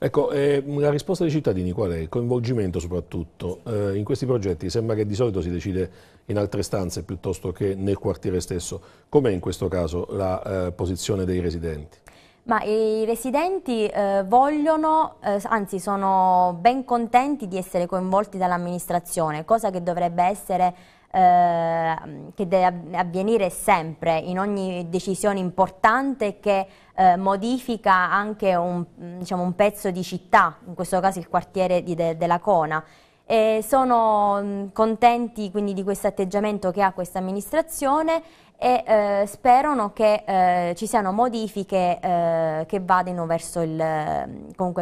Ecco, eh, la risposta dei cittadini qual è? Il coinvolgimento soprattutto. Eh, in questi progetti sembra che di solito si decide in altre stanze piuttosto che nel quartiere stesso. Com'è in questo caso la eh, posizione dei residenti? Ma i residenti eh, vogliono, eh, anzi sono ben contenti di essere coinvolti dall'amministrazione, cosa che dovrebbe essere eh, che deve avvenire sempre in ogni decisione importante che eh, modifica anche un, diciamo, un, pezzo di città, in questo caso il quartiere de, della Cona. E sono mh, contenti quindi di questo atteggiamento che ha questa amministrazione e eh, sperano che eh, ci siano modifiche eh, che vadano verso il,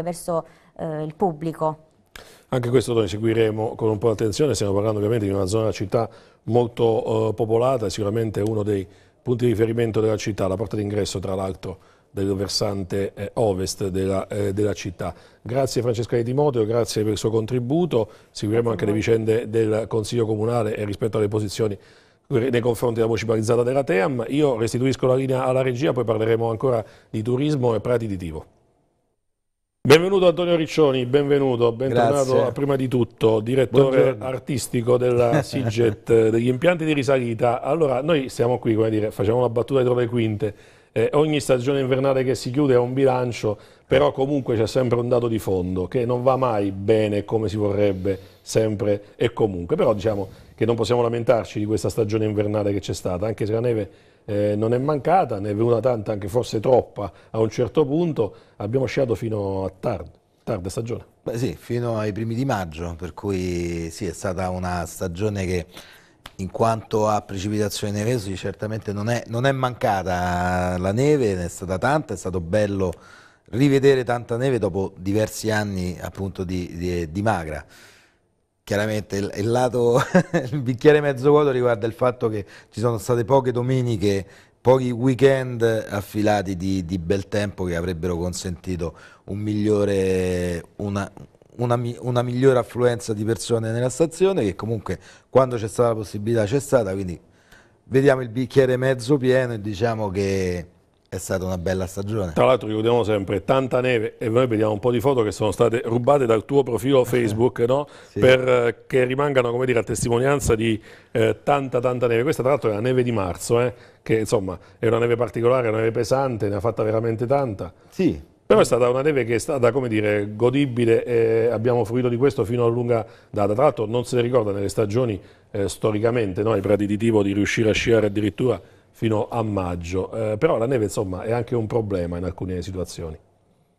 verso eh, il pubblico. Anche questo noi seguiremo con un po' di attenzione, stiamo parlando ovviamente di una zona della città molto eh, popolata, sicuramente uno dei punti di riferimento della città, la porta d'ingresso tra l'altro del versante eh, ovest della, eh, della, città. Grazie Francesca Di Timoteo, grazie per il suo contributo, seguiremo anche le vicende del Consiglio Comunale e rispetto alle posizioni nei confronti della municipalizzata della TEAM. Io restituisco la linea alla regia, poi parleremo ancora di turismo e prati di Tivo. Benvenuto Antonio Riccioni, benvenuto, bentornato a, prima di tutto, direttore Buongiorno. artistico della [laughs] SIGET degli impianti di risalita. Allora, noi siamo qui, come dire, facciamo una battuta dietro le quinte, eh, ogni stagione invernale che si chiude è un bilancio, però comunque c'è sempre un dato di fondo che non va mai bene come si vorrebbe, sempre e comunque, però diciamo che non possiamo lamentarci di questa stagione invernale che c'è stata, anche se la neve eh, non è mancata, ne è venuta tanta, anche forse troppa a un certo punto, abbiamo sciato fino a tardi, tarda stagione. Beh sì, fino ai primi di maggio, per cui sì, è stata una stagione che in quanto a precipitazioni nevose certamente non è, non è mancata la neve, è stata tanta, è stato bello rivedere tanta neve dopo diversi anni appunto di, di, di magra. Chiaramente il, il, lato, [laughs] il bicchiere mezzo vuoto riguarda il fatto che ci sono state poche domeniche, pochi weekend affilati di, di bel tempo che avrebbero consentito un migliore, una, una, una, migliore affluenza di persone nella stazione che comunque quando c'è stata la possibilità c'è stata, quindi vediamo il bicchiere mezzo pieno e diciamo che è stata una bella stagione. Tra l'altro ricordiamo sempre tanta neve e noi vediamo un po' di foto che sono state rubate dal tuo profilo [laughs] Facebook no? sì. per eh, rimangano come dire, a testimonianza di eh, tanta tanta neve. Questa tra l'altro è la neve di marzo, eh? che insomma è una neve particolare, una neve pesante, ne ha fatta veramente tanta. Sì, però è stata una neve che è stata, come dire, godibile e abbiamo fruito di questo fino a lunga data. Tra l'altro non se ne ricorda nelle stagioni eh, storicamente, no, ai prati di tipo di riuscire a sciare addirittura fino a maggio, eh, però la neve insomma è anche un problema in alcune situazioni.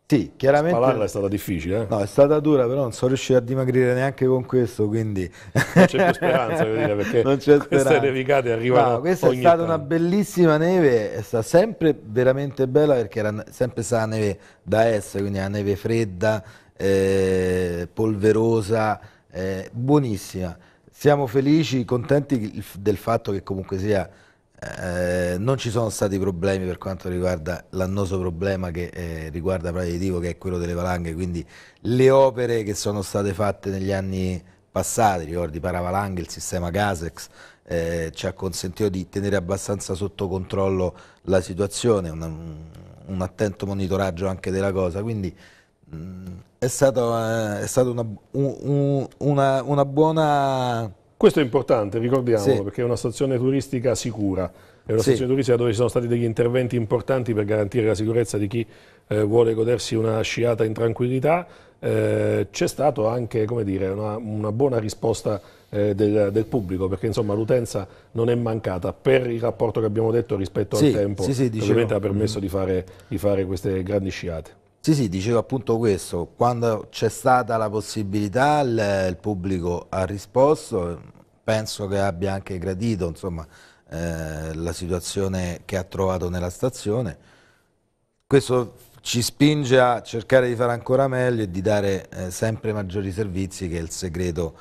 Sì, chiaramente. Spalarla è stata difficile. Eh? No, è stata dura, però non sono riuscito a dimagrire neanche con questo, quindi. Non c'è più speranza, dire, perché [laughs] non c'è queste nevicate arrivano. No, questa è stata tanto. una bellissima neve, è stata sempre veramente bella perché era sempre stata neve da est, quindi la neve fredda, eh, polverosa, eh, buonissima. Siamo felici, contenti del fatto che comunque sia eh, non ci sono stati problemi per quanto riguarda l'annoso problema che eh, riguarda Prativo che è quello delle valanghe, quindi le opere che sono state fatte negli anni passati, ricordi Paravalanghe, il sistema Gasex, eh, ci ha consentito di tenere abbastanza sotto controllo la situazione, una, un attento monitoraggio anche della cosa, quindi mh, mm, è stata, è stata una, un, una, una buona questo è importante, ricordiamolo, sì. perché è una stazione turistica sicura, è una sì. stazione turistica dove ci sono stati degli interventi importanti per garantire la sicurezza di chi eh, vuole godersi una sciata in tranquillità. Eh, C'è stata anche dire, una, una, buona risposta eh, del, del, pubblico, perché l'utenza non è mancata per il rapporto che abbiamo detto rispetto sì, al tempo, sì, ovviamente ha permesso mm. di, fare, di fare queste grandi sciate. Sì, sì, dicevo appunto questo, quando c'è stata la possibilità il, il, pubblico ha risposto, penso che abbia anche gradito insomma, eh, la situazione che ha trovato nella stazione. Questo ci spinge a cercare di fare ancora meglio e di dare eh, sempre maggiori servizi che è il segreto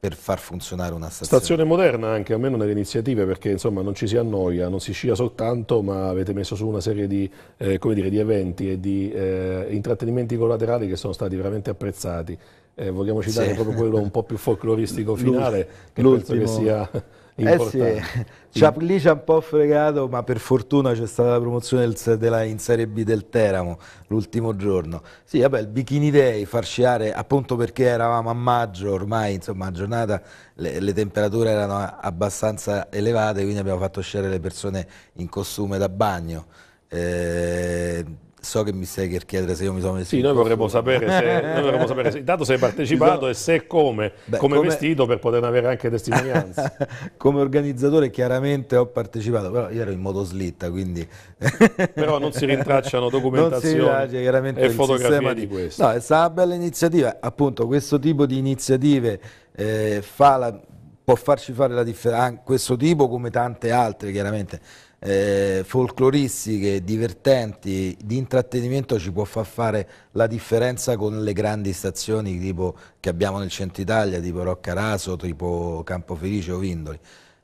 per far funzionare una stazione. Stazione moderna anche, almeno nelle iniziative, perché insomma non ci si annoia, non si scia soltanto, ma avete messo su una serie di, eh, dire, di eventi e di eh, intrattenimenti collaterali che sono stati veramente apprezzati eh, vogliamo citare sì. proprio quello un po' più folcloristico finale, che penso che sia importante. Eh sì. lì ci ha un po' fregato, ma per fortuna c'è stata la promozione del, della, in Serie B del Teramo l'ultimo giorno. Sì, vabbè, il Bikini Day, far sciare, appunto perché eravamo a maggio, ormai insomma a giornata le, le, temperature erano abbastanza elevate, quindi abbiamo fatto sciare le persone in costume da bagno. Eh, so che mi stai per chiedere se io mi sono messo Sì, noi vorremmo sapere se, [laughs] noi vorremmo sapere se intanto se hai partecipato e se come, Beh, come, come- vestito per poterne avere anche testimonianze. [laughs] Come organizzatore chiaramente ho partecipato, però io ero in motoslitta, quindi [laughs] Però non si rintracciano non si documentazioni rilascia chiaramente e fotografie sistema di questo. No, è stata una bella iniziativa, appunto questo tipo di iniziative eh, fa la- può farci fare la differenza, questo tipo come tante altre chiaramente, eh, folcloristiche, divertenti, di intrattenimento ci può far fare la differenza con le grandi stazioni tipo, che abbiamo nel centro Italia, tipo Roccaraso, tipo Campofelice o Vindoli.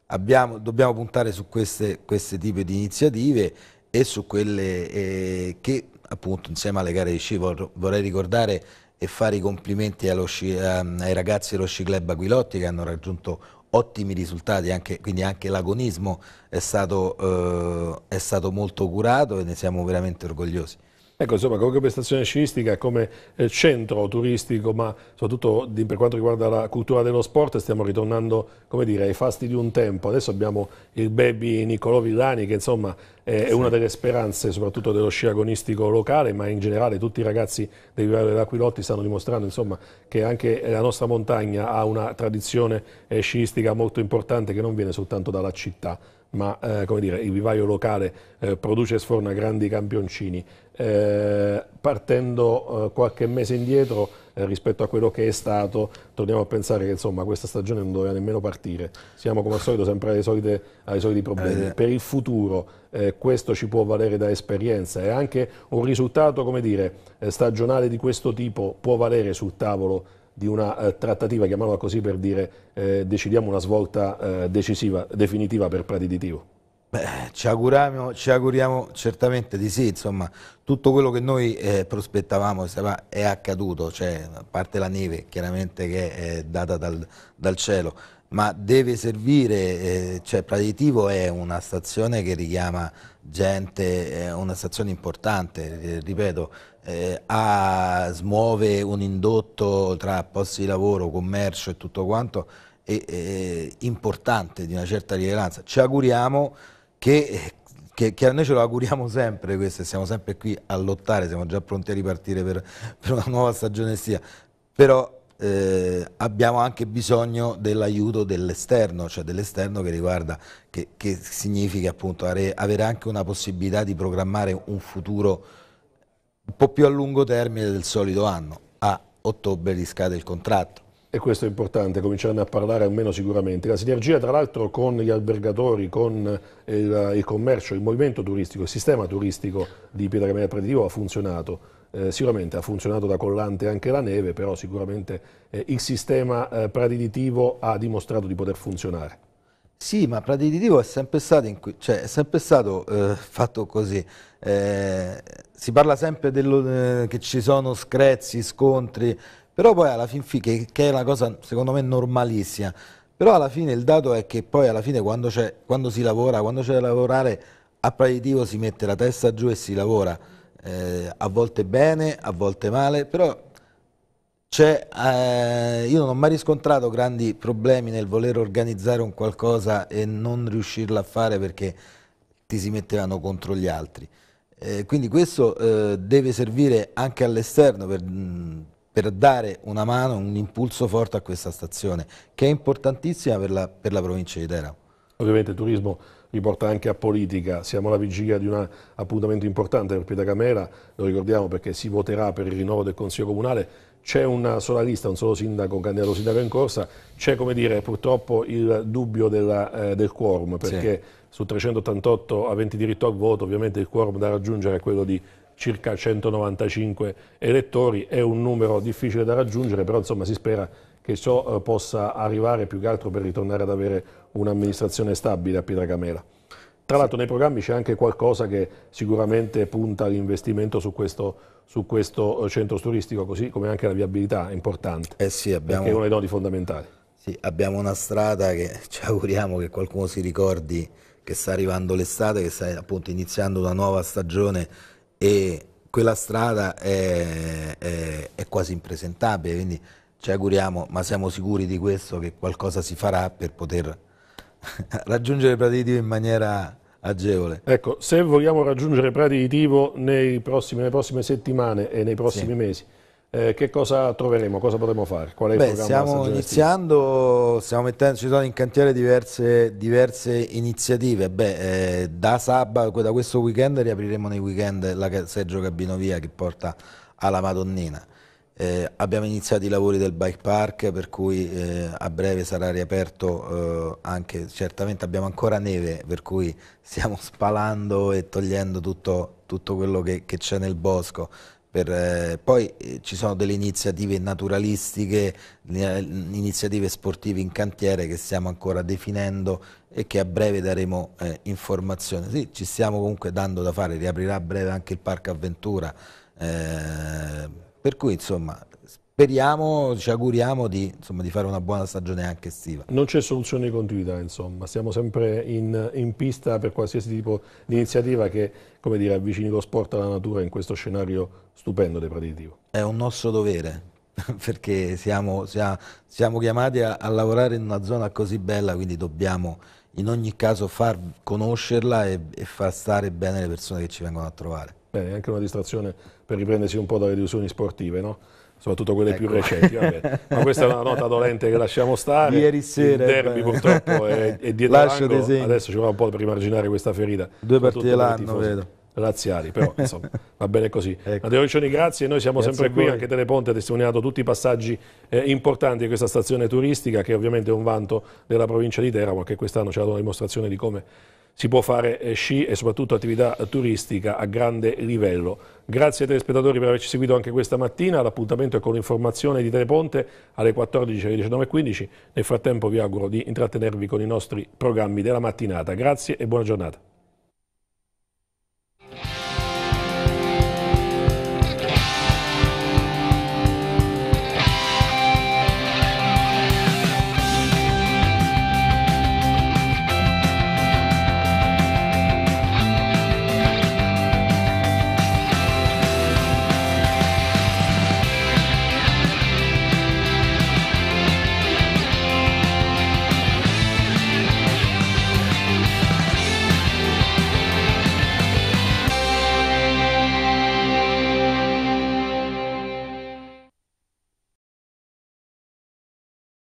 Abbiamo- dobbiamo puntare su queste, queste tipi di iniziative e su quelle eh, che appunto insieme alle gare di sci vor- vorrei ricordare e fare i complimenti sci- ehm, ai ragazzi dello Sci Club Aquilotti che hanno raggiunto ottimi risultati, anche- quindi anche l'agonismo è eh, è stato molto curato e ne siamo veramente orgogliosi. Ecco, insomma, come stazione sciistica, come eh, centro turistico, ma soprattutto di- per quanto riguarda la cultura dello sport, stiamo ritornando, come dire, ai fasti di un tempo. Adesso abbiamo il baby Niccolò Villani, che insomma è, è una delle speranze, soprattutto dello sci agonistico locale, ma in generale tutti i ragazzi dei Vivalli dell'Aquilotti stanno dimostrando, insomma, che anche la nostra montagna ha una tradizione eh, sciistica molto importante che non viene soltanto dalla città ma eh, come dire, il vivaio locale eh, produce e sforna grandi campioncini. Eh, partendo eh, qualche mese indietro eh, rispetto a quello che è stato, torniamo a pensare che insomma, questa stagione non doveva nemmeno partire. Siamo come al solito sempre ai soliti problemi. Eh. Per il futuro eh, questo ci può valere da esperienza e anche un risultato come dire, eh, stagionale di questo tipo può valere sul tavolo di una trattativa, chiamiamola così per dire decidiamo una svolta decisiva, definitiva per Prati di Tivo. Beh, ci auguriamo, ci auguriamo certamente di sì, insomma, tutto quello che noi eh, prospettavamo è accaduto, cioè, a parte la neve chiaramente che è data dal, dal cielo, ma deve servire, eh, cioè Praditivo è una stazione che richiama gente, è una stazione importante, eh, ripeto, eh, ha- smuove un indotto tra posti di lavoro, commercio e tutto quanto, e- e importante di una certa rilevanza. Ci auguriamo che, che, che a noi ce lo auguriamo sempre questo, siamo sempre qui a lottare, siamo già pronti a ripartire per, [laughs] per una nuova stagione estiva, però eh, abbiamo anche bisogno dell'aiuto dell'esterno, cioè dell'esterno che riguarda, che, che significa appunto avere, avere anche una possibilità di programmare un futuro un po' più a lungo termine del solito anno. A ottobre riscade il contratto. E questo è importante, cominciarne a parlare almeno sicuramente. La sinergia tra l'altro con gli albergatori, con il, il commercio, il movimento turistico, il sistema turistico di Pietragamella Preditivo ha funzionato. Eh, sicuramente ha funzionato da collante anche la neve, però sicuramente eh, il sistema eh, preditivo ha dimostrato di poter funzionare. Sì, ma Praditivo è sempre stato, cioè, è sempre stato eh, fatto così. Eh, si parla sempre dello- eh, che ci sono screzi, scontri, però poi alla fin fine, che, che è una cosa secondo me normalissima, però alla fine il dato è che poi alla fine quando, quando si lavora, quando c'è da lavorare, a Praditivo si mette la testa giù e si lavora, eh, a volte bene, a volte male, però eh, io non ho mai riscontrato grandi problemi nel voler organizzare un qualcosa e non riuscirlo a fare perché ti si mettevano contro gli altri. Eh, quindi questo eh, deve servire anche all'esterno per, mh, per dare una mano, un impulso forte a questa stazione, che è importantissima per la, per la provincia di Teramo. Ovviamente il turismo riporta anche a politica, siamo alla vigilia di un appuntamento importante per Pietracamera, lo ricordiamo perché si voterà per il rinnovo del Consiglio Comunale, c'è una sola lista, un solo sindaco, un candidato sindaco in corsa, c'è come dire purtroppo il dubbio della, eh, del quorum perché su 388 aventi diritto al voto ovviamente il quorum da raggiungere è quello di circa 195 elettori, è un numero difficile da raggiungere, però insomma si spera che ciò eh, possa arrivare più che altro per ritornare ad avere un'amministrazione stabile a Pietracamera. Tra l'altro nei programmi c'è anche qualcosa che sicuramente punta all'investimento su questo, su questo eh, centro turistico, così come anche la viabilità è importante, Eh sì, perché è abbiamo... uno dei nodi fondamentali. Sì, abbiamo una strada che [laughs] ci auguriamo che qualcuno si ricordi che sta arrivando l'estate, che sta appunto iniziando una nuova stagione e quella strada è, è- è quasi impresentabile, quindi ci auguriamo, ma siamo sicuri di questo, che qualcosa si farà per poter [laughs] raggiungere Pratitivo in maniera agevole. Ecco, se vogliamo raggiungere Prati di Tivo prossimi, nelle prossime settimane e nei prossimi sì. mesi, eh, che cosa troveremo? Cosa potremo fare? Qual è Beh, stiamo iniziando, stiamo mettendo, ci sono in cantiere diverse, diverse iniziative. Beh, eh, da sabato, da questo weekend riapriremo nei weekend la Sergio Cabinovia che porta alla Madonnina. Eh, abbiamo iniziato i lavori del bike park per cui eh, a breve sarà riaperto eh, anche, certamente abbiamo ancora neve per cui stiamo spalando e togliendo tutto, tutto quello che c'è nel bosco. Per, eh, poi eh, ci sono delle iniziative naturalistiche, iniziative sportive in cantiere che stiamo ancora definendo e che a breve daremo eh, informazioni. Sì, ci stiamo comunque dando da fare, riaprirà a breve anche il Parco Avventura, per cui insomma speriamo, ci auguriamo di, insomma, di, fare una buona stagione anche estiva. Non c'è soluzione di continuità, insomma, siamo sempre in, in pista per qualsiasi tipo di iniziativa che dire, avvicini lo sport alla natura in questo scenario stupendo del Praditivo. È un nostro dovere, [laughs] perché siamo, siamo, siamo chiamati a, a, lavorare in una zona così bella, quindi dobbiamo in ogni caso far conoscerla e, e far stare bene le persone che ci vengono a trovare. Bene, anche una distrazione per riprendersi un po' dalle delusioni sportive, no? soprattutto quelle ecco. più recenti. Vabbè. [laughs] Ma questa è una nota dolente che lasciamo stare. Ieri sera. Il derby purtroppo è, è dietro [laughs] l'angolo, adesso ci vorrà un po' per rimarginare questa ferita. Due partite l'anno, vedo. Laziali, però [laughs] insomma va bene così. Ecco. Matteo Riccioni, grazie. Noi siamo grazie sempre qui, anche Teleponte ha testimoniato tutti i passaggi eh, importanti di questa stazione turistica, che ovviamente è un vanto della provincia di Teramo, che quest'anno ci ha dato una dimostrazione di come si può fare eh, sci e soprattutto attività turistica a grande livello. Grazie ai telespettatori per averci seguito anche questa mattina, l'appuntamento è con l'informazione di Teleponte alle 14 alle 19.15, nel frattempo vi auguro di intrattenervi con i nostri programmi della mattinata. Grazie e buona giornata.